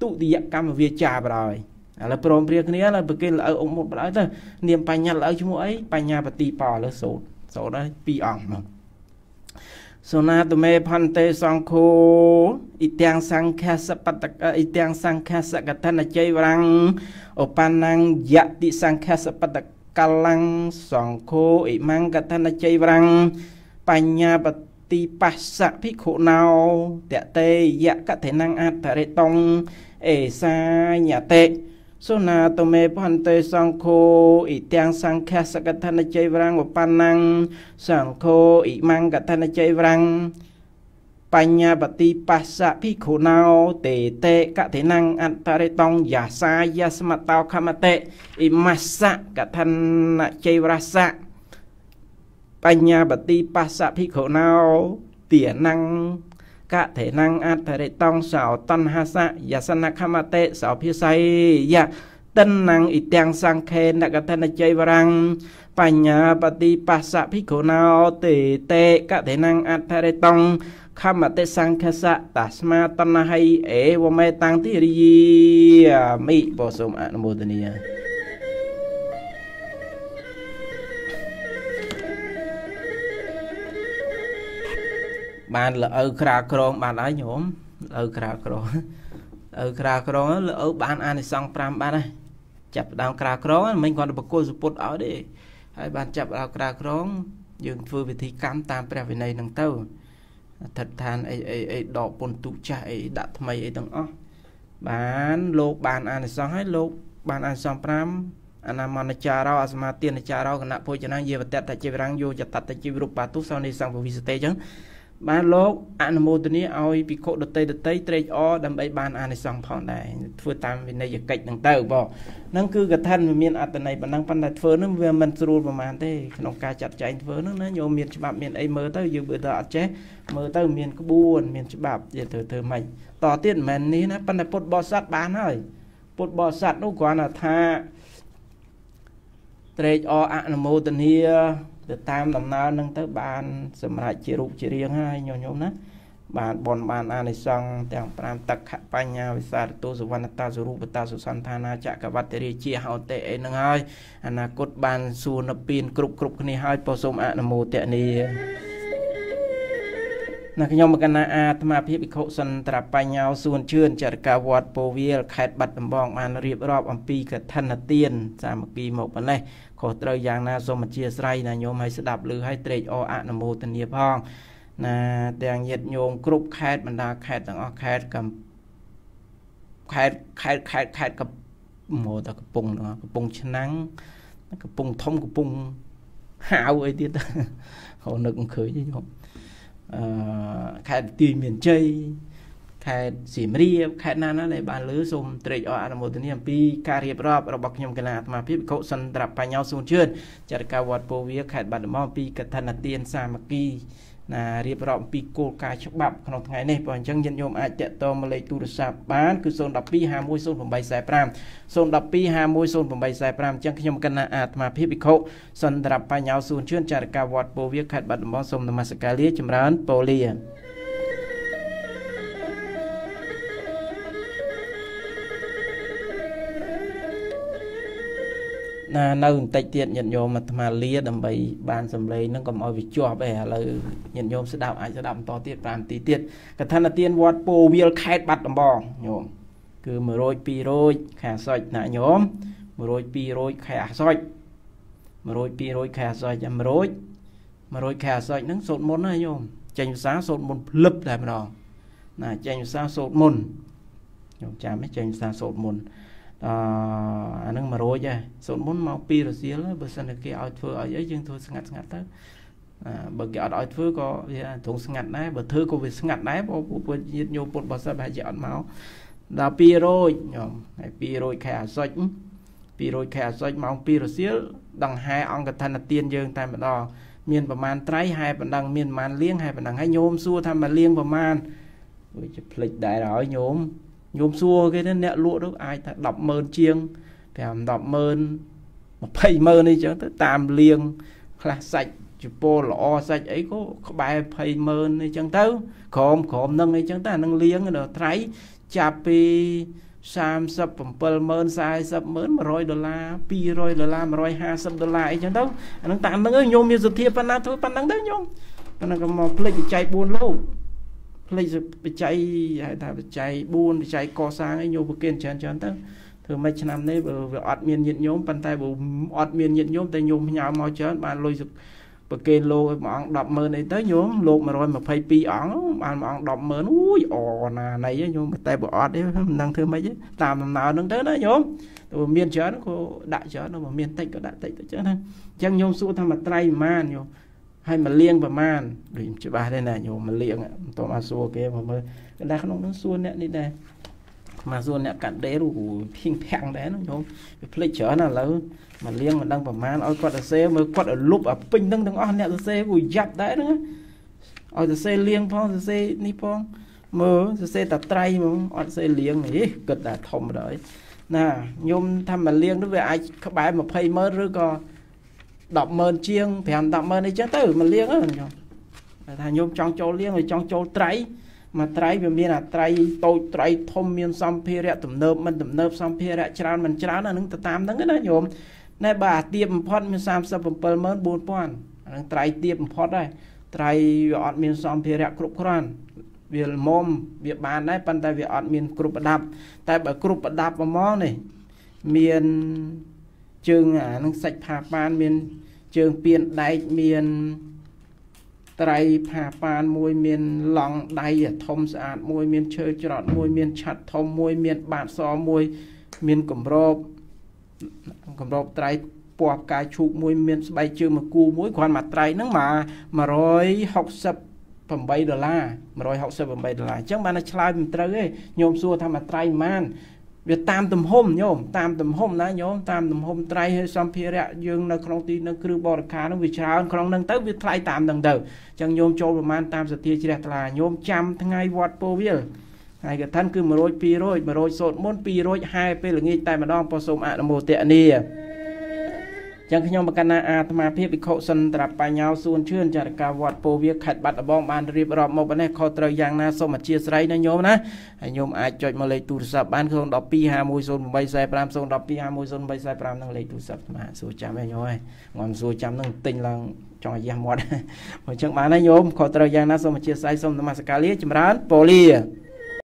ទុតិយកម្មវាចាបរហើយឥឡូវព្រមព្រៀងគ្នាឡើយប្រគិនលើអង្គមុតបរហើយទៅនាមបញ្ញាលើឈ្មោះអីបញ្ញាបតិបឥឡូវសោតសោតហើយពីរអង្គមកសូណាតមេផន្តេសង្ឃោអ៊ីទាំងសង្ឃសបតកអ៊ីទាំងសង្ឃសកតនជ័យវរੰឧបណ្ណងយតិសង្ឃសបតកលាំងសង្ឃោអ៊ីមង្កតនជ័យវរੰបញ្ញាបតិបស្សៈភិក្ខុណោតតេយកតេណងអត្តរិតង អេសាញតេសុណាតមេផន្តេសង្ឃោអ៊ីទាំងសង្ឃសកថនជ័យវរੰវបណ្ណੰសង្ឃោអ៊ីមង្កថនជ័យវរੰបញ្ញាបតិបស្សៈភិក្ខុណោតេតេកតេណੰអត្តរិតងយាសាយស្មតោខមតេអ៊ីមស្សៈកថនជ័យវរសៈបញ្ញាបតិបស្សៈភិក្ខុណោទាណੰ កថេណងអត្តរិតងសោតនហាសៈយសនខមតេសោភិស័យយៈតិនណងអ៊ីទាំងសង្ខេនកតនជ័យវរੰបញ្ញាបតិបស្សៈភិក្ខុណោតេតេកថេណងអត្តរិតងខមតិសង្ខសៈតាស្មាតនហៃអេវមេតាំងទីរិយាមិបសូមអនុមោទនា បានល្អៅក្រាក្រងបានហើយញោមល្អៅក្រាក្រងល្អៅក្រាក្រងល្អៅបានអានិសង្ឃ5បានហើយចាប់ដើមក្រាក្រងមិនគាត់ទៅបកគលសុពុតឲ្យទេហើយបានចាប់ដើមក្រាក្រង យើងធ្វើវិធីកម្មតាមព្រះវិន័យនឹងទៅអធិដ្ឋានអីអីអីដកពុនទុចាស់អីដាក់ថ្មីអីទាំងអស់បានលោកបានអានិសង្ឃហើយលោកបានអានិសង្ឃ5អនាមនចារោអសមាទានចារោគណៈភោជនាយេវតតជីវរងយោចតតជីវរូបបាទុសោនិសង្ឃវិសតេចឹង បានលោកអនុមោទនាឲ្យភិក្ខុដតីដតីត្រេកអរដើម្បីបានអានិសង្ឃផងដែរធ្វើតាមវិន័យកិច្ចហ្នឹងទៅបងហ្នឹងគឺកថាវាមានអត្តន័យប៉ុណ្ណឹងប៉ុន្តែធ្វើហ្នឹងវាមិនស្រួលប្រហែលទេក្នុងការចាត់ចែងធ្វើហ្នឹងណាញោមមានច្បាប់មានអីមើលទៅយើងបើទៅអត់ចេះមើលទៅមានក្បួនមានច្បាប់យើងត្រូវធ្វើម៉េចតទៀតមិនមែននេះណាប៉ុន្តែពុទ្ធបរិស័ទបានហើយពុទ្ធបរិស័ទនោះគ្រាន់តែថាត្រេកអរអនុមោទនា ទៅតាមដំណើរនឹងទៅបាន សម្រេចជារូបជារាងហើយញោមណាបានបនបានអានិសង្ឃទាំង5តក្ខបញ្ញាវិសារតុសវណ្ណតាសរូបតាសុសន្តានាចក្រវត្តរាជាហោតេអីហ្នឹងហើយអនាគតបានសួរនៅពៀនគ្រប់គ្រប់គ្នាហើយពោសូមអនុមោទនាណាខ្ញុំកណាអាត្មាភាពវិខុសន្ត្របញ្ញោសួនជឿនចរិកាវត្តពោវាលខេត្តបាត់ដំបងបានរៀបរាប់អំពីកឋិនទានសាមគ្គីមកប៉ុណ្ណេះ ខុសត្រូវយ៉ាងណាសូមអធិស្ឋានណាញោមឲ្យស្ដាប់ឮឲ្យត្រេកអរអនុមោទនាផងណាទាំងញាតិញោមគ្រប់ខេត្តបណ្ដាខេត្តទាំងអស់ខេត្តកំខេត្តខេត្តខេត្តខេត្តកំមកតកំពង់កំពង់ឆ្នាំងកំពង់ធំកំពង់ហាវអីទៀតហៅនឹកមិនឃើញទេខ្ញុំអឺខេត្តទីមានជ័យ ខេត្តសៀមរាបខេត្តណាណាដែលបានលើសូមត្រេកអរអនុមោទនាអំពីការរៀបរាប់របស់ខ្ញុំគណៈអាត្មាភាពវិខុសន្ត្របញ្ញោសួនជឿនចារកាវត្តពោវា ខេត្តបាត់ដំបងពីកឋិនទានសាមគ្គីណារៀបរាប់អំពីគោលការណ៍ច្បាប់ក្នុងថ្ងៃនេះបើអញ្ចឹងញាតិញោមអាចតាក់ទងមកលេខទូរស័ព្ទបានគឺ012 510845 012 510845អញ្ចឹងខ្ញុំកណ្ណាអាត្មាភាពវិខុសន្ត្របញ្ញោសួនជឿនចារកាវត្តពោវាខេត្តបាត់ដំបងសូមនមស្ការលាចម្រើនពរលា ណានៅបន្តិចទៀតញាតិញោមអាត្មាលាដើម្បីបានសម្លេងហ្នឹងកុំឲ្យវាជាប់ឯងឥឡូវញាតិញោមស្ដាប់អាចស្ដាប់បន្តទៀត5នាទីទៀតកថានទានវត្តពោវាលខេត្តបាត់ដំបងញោមគឺ100 200ខែអាសត់ណាញោម100 200ខែអាសត់100 200ខែអាសត់100 100ខែអាសត់ហ្នឹងសូត្រមុនណាញោមចេញភាសាសូត្រមុនភ្លឹបតែម្ដងណាចេញភាសាសូត្រមុនញោមចាំចេញភាសាសូត្រមុន អអាហ្នឹង100ដែរសូនមុនមកពីរសៀលបើសិនតែគេឲ្យធ្វើឲ្យអីយើងធ្វើស្ងាត់ស្ងាត់ទៅបើគេអត់ឲ្យធ្វើក៏វាត្រង់ស្ងាត់ដែរបើធ្វើក៏វាស្ងាត់ដែរបងពួកញាតិញោមពុទ្ធបរិស័ទប្រហែលជាអត់មកដល់200ញោមហើយ200ខែអាសុច200ខែអាសុចម៉ោង2រសៀលដង្ហែអង្គឋានទានយើងតែម្ដងមានប្រមាណត្រៃហែប៉ុណ្ណឹងមានប្រមាណលៀងហែប៉ុណ្ណឹងហើយញោមសួរថាមកលៀងប្រមាណវាជាភ្លេចដែរហើយញោម ញោមសួរគេទៅអ្នកលក់ទៅអាចថា100000ជាង5 100000 20000អីចឹងទៅតាមលៀងខ្លះសាច់ជពោល្អសាច់អីក៏ក្បែរ20000អីចឹងទៅក្រមក្រមនឹងអីចឹងទៅអានឹងលៀងដល់ត្រៃចាប់ពី37ម៉ឺន40ម៉ឺន100ដុល្លារ200ដុល្លារ150ដុល្លារអីចឹងទៅអានឹងតាមនឹងញោមមានសទ្ធាប៉ុណ្ណាធ្វើប៉ុណ្ណឹងទៅញោមប៉ុណ្ណឹងក៏មកភ្លេចបច្ច័យ4លោក ផ្លេចបច្ច័យហៅថាបច្ច័យ4បច្ច័យកសាងអីញោមប្រគិនច្រើនច្រើនទៅធ្វើមិនឆ្នាំនេះបើវាអត់មានញាតញោមប៉ុន្តែបើអត់មានញាតញោមតែញោមផ្ញើមកច្រើនបានលុយប្រគេនលោកឲ្យមួយអង្គ100000អីទៅញោមលោក122អង្គបានមួយអង្គ100000អូយអណាណៃញោមតែបើអត់ទេមិនដឹងធ្វើម៉េចទេតាមដំណើរហ្នឹងទៅណាញោមទៅមានច្រើនក៏ដាក់ច្រើនបើមានតិចក៏ដាក់តិចទៅចឹងណាអញ្ចឹងញោមសួរថាមួយត្រៃប៉ុន្មានញោម ហើយមកលៀងប្រមាណដូចច្បាស់ទេណាញោមមកលៀងមិនតមកសួរគេមកមើលកណ្ដាក្នុងនោះសួរអ្នកនេះដែរមកសួរអ្នកកាត់ដេរូភីងភាំងដែរណាញោមវាភ្លេចច្រើនឥឡូវមកលៀងមិនដឹងប្រមាណឲ្យគាត់សរសេរមើលគាត់ឲ្យលុបអាពេញហ្នឹងទាំងអស់អ្នកសរសេរគូយ៉ាប់ដែរហ្នឹងឲ្យសរសេរលៀងផងសរសេរនេះផងមើលសរសេរតែត្រៃហ្មងអត់សរសេរលៀងហីគិតតែធំដល់ណាញោមថាមកលៀងនោះវាអាចក្បែរ20ម៉ឺនឬក៏ 100000ជាង5 100000អីចឹងទៅមកលៀងហ្នឹងខ្ញុំថាញោមចង់ចូលលៀងហើយចង់ចូលត្រៃមកត្រៃវាមានអាត្រៃតូចត្រៃធំមានសម្ភារៈទំនើបមិនទំនើបសម្ភារៈច្រើនមិនច្រើនអានឹងទៅតាមហ្នឹងណាញោមណែបើអាទៀបបំផុតមាន374,4000អានឹងត្រៃទៀបបំផុតដែរត្រៃវាអត់មានសម្ភារៈគ្រប់គ្រាន់វាល្មមវាបានដែរប៉ុន្តែវាអត់មានគ្រប់ប្រដាប់ តែបើគ្រប់ប្រដាប់ហ្មងនេះមាន ជើងអានឹងសាច់ផាប៉ានមាន ជើងពៀនដែកមានត្រៃផាប៉ានមួយមានឡង់ដៃធំស្អាតមួយមានឈើច្រត់មួយមានឆាត់ធំមួយមានបាតសមួយ មានកម្របកម្របត្រៃពណ៌ផ្កាយឈូកមួយមានស្បែកជើងមកគូមួយគ្រាន់មកត្រៃហ្នឹងមក168ដុល្លារ168ដុល្លារអញ្ចឹងបានតែឆ្លើយមិនត្រូវទេញោមសួរថាមកត្រៃប៉ុន្មាន វាតាមទំហំញោមតាមទំហំណាញោមតាមទំហំត្រៃហើយសម្ភារៈយើងនៅក្នុងទីនៅគ្រឿងបរិការនោះវាច្រើនក្នុងនឹងទៅវាថ្លៃតាមនឹងទៅអញ្ចឹងញោមចូលប្រមាណតាមសទ្ធាជ្រះថ្លាញោមចាំថ្ងៃវត្តពោវិលហើយកថាគឺ100 200 100សូត្រមុន200ហែពេលល្ងាចតែម្ដងពោសូមអនុមោទនា ចឹងខ្ញុំបកណ្ណាអាត្មាភាពវិខុសិនត្រាប់បញ្ញោសួនឈឿនចរកាវត្តពោវាខេត្តបាត់ដំបងបានរៀបរាប់មកប៉ុណ្ណេះខុសត្រូវយ៉ាងណាសូមអធិស្ឋានណាញោមណាហើយញោមអាចចុចមកលេខទូរស័ព្ទបាន012 510845 012 510845នឹងលេខទូរស័ព្ទអាត្មាសួរចាំឯងញោមឯងងំសួរចាំនឹងទិញឡើងចង់ឲ្យយ៉ាស់មាត់អញ្ចឹងបានហើយញោមខុសត្រូវយ៉ាងណាសូមអធិស្ឋានសូមនមស្ការលាចម្រើនពលា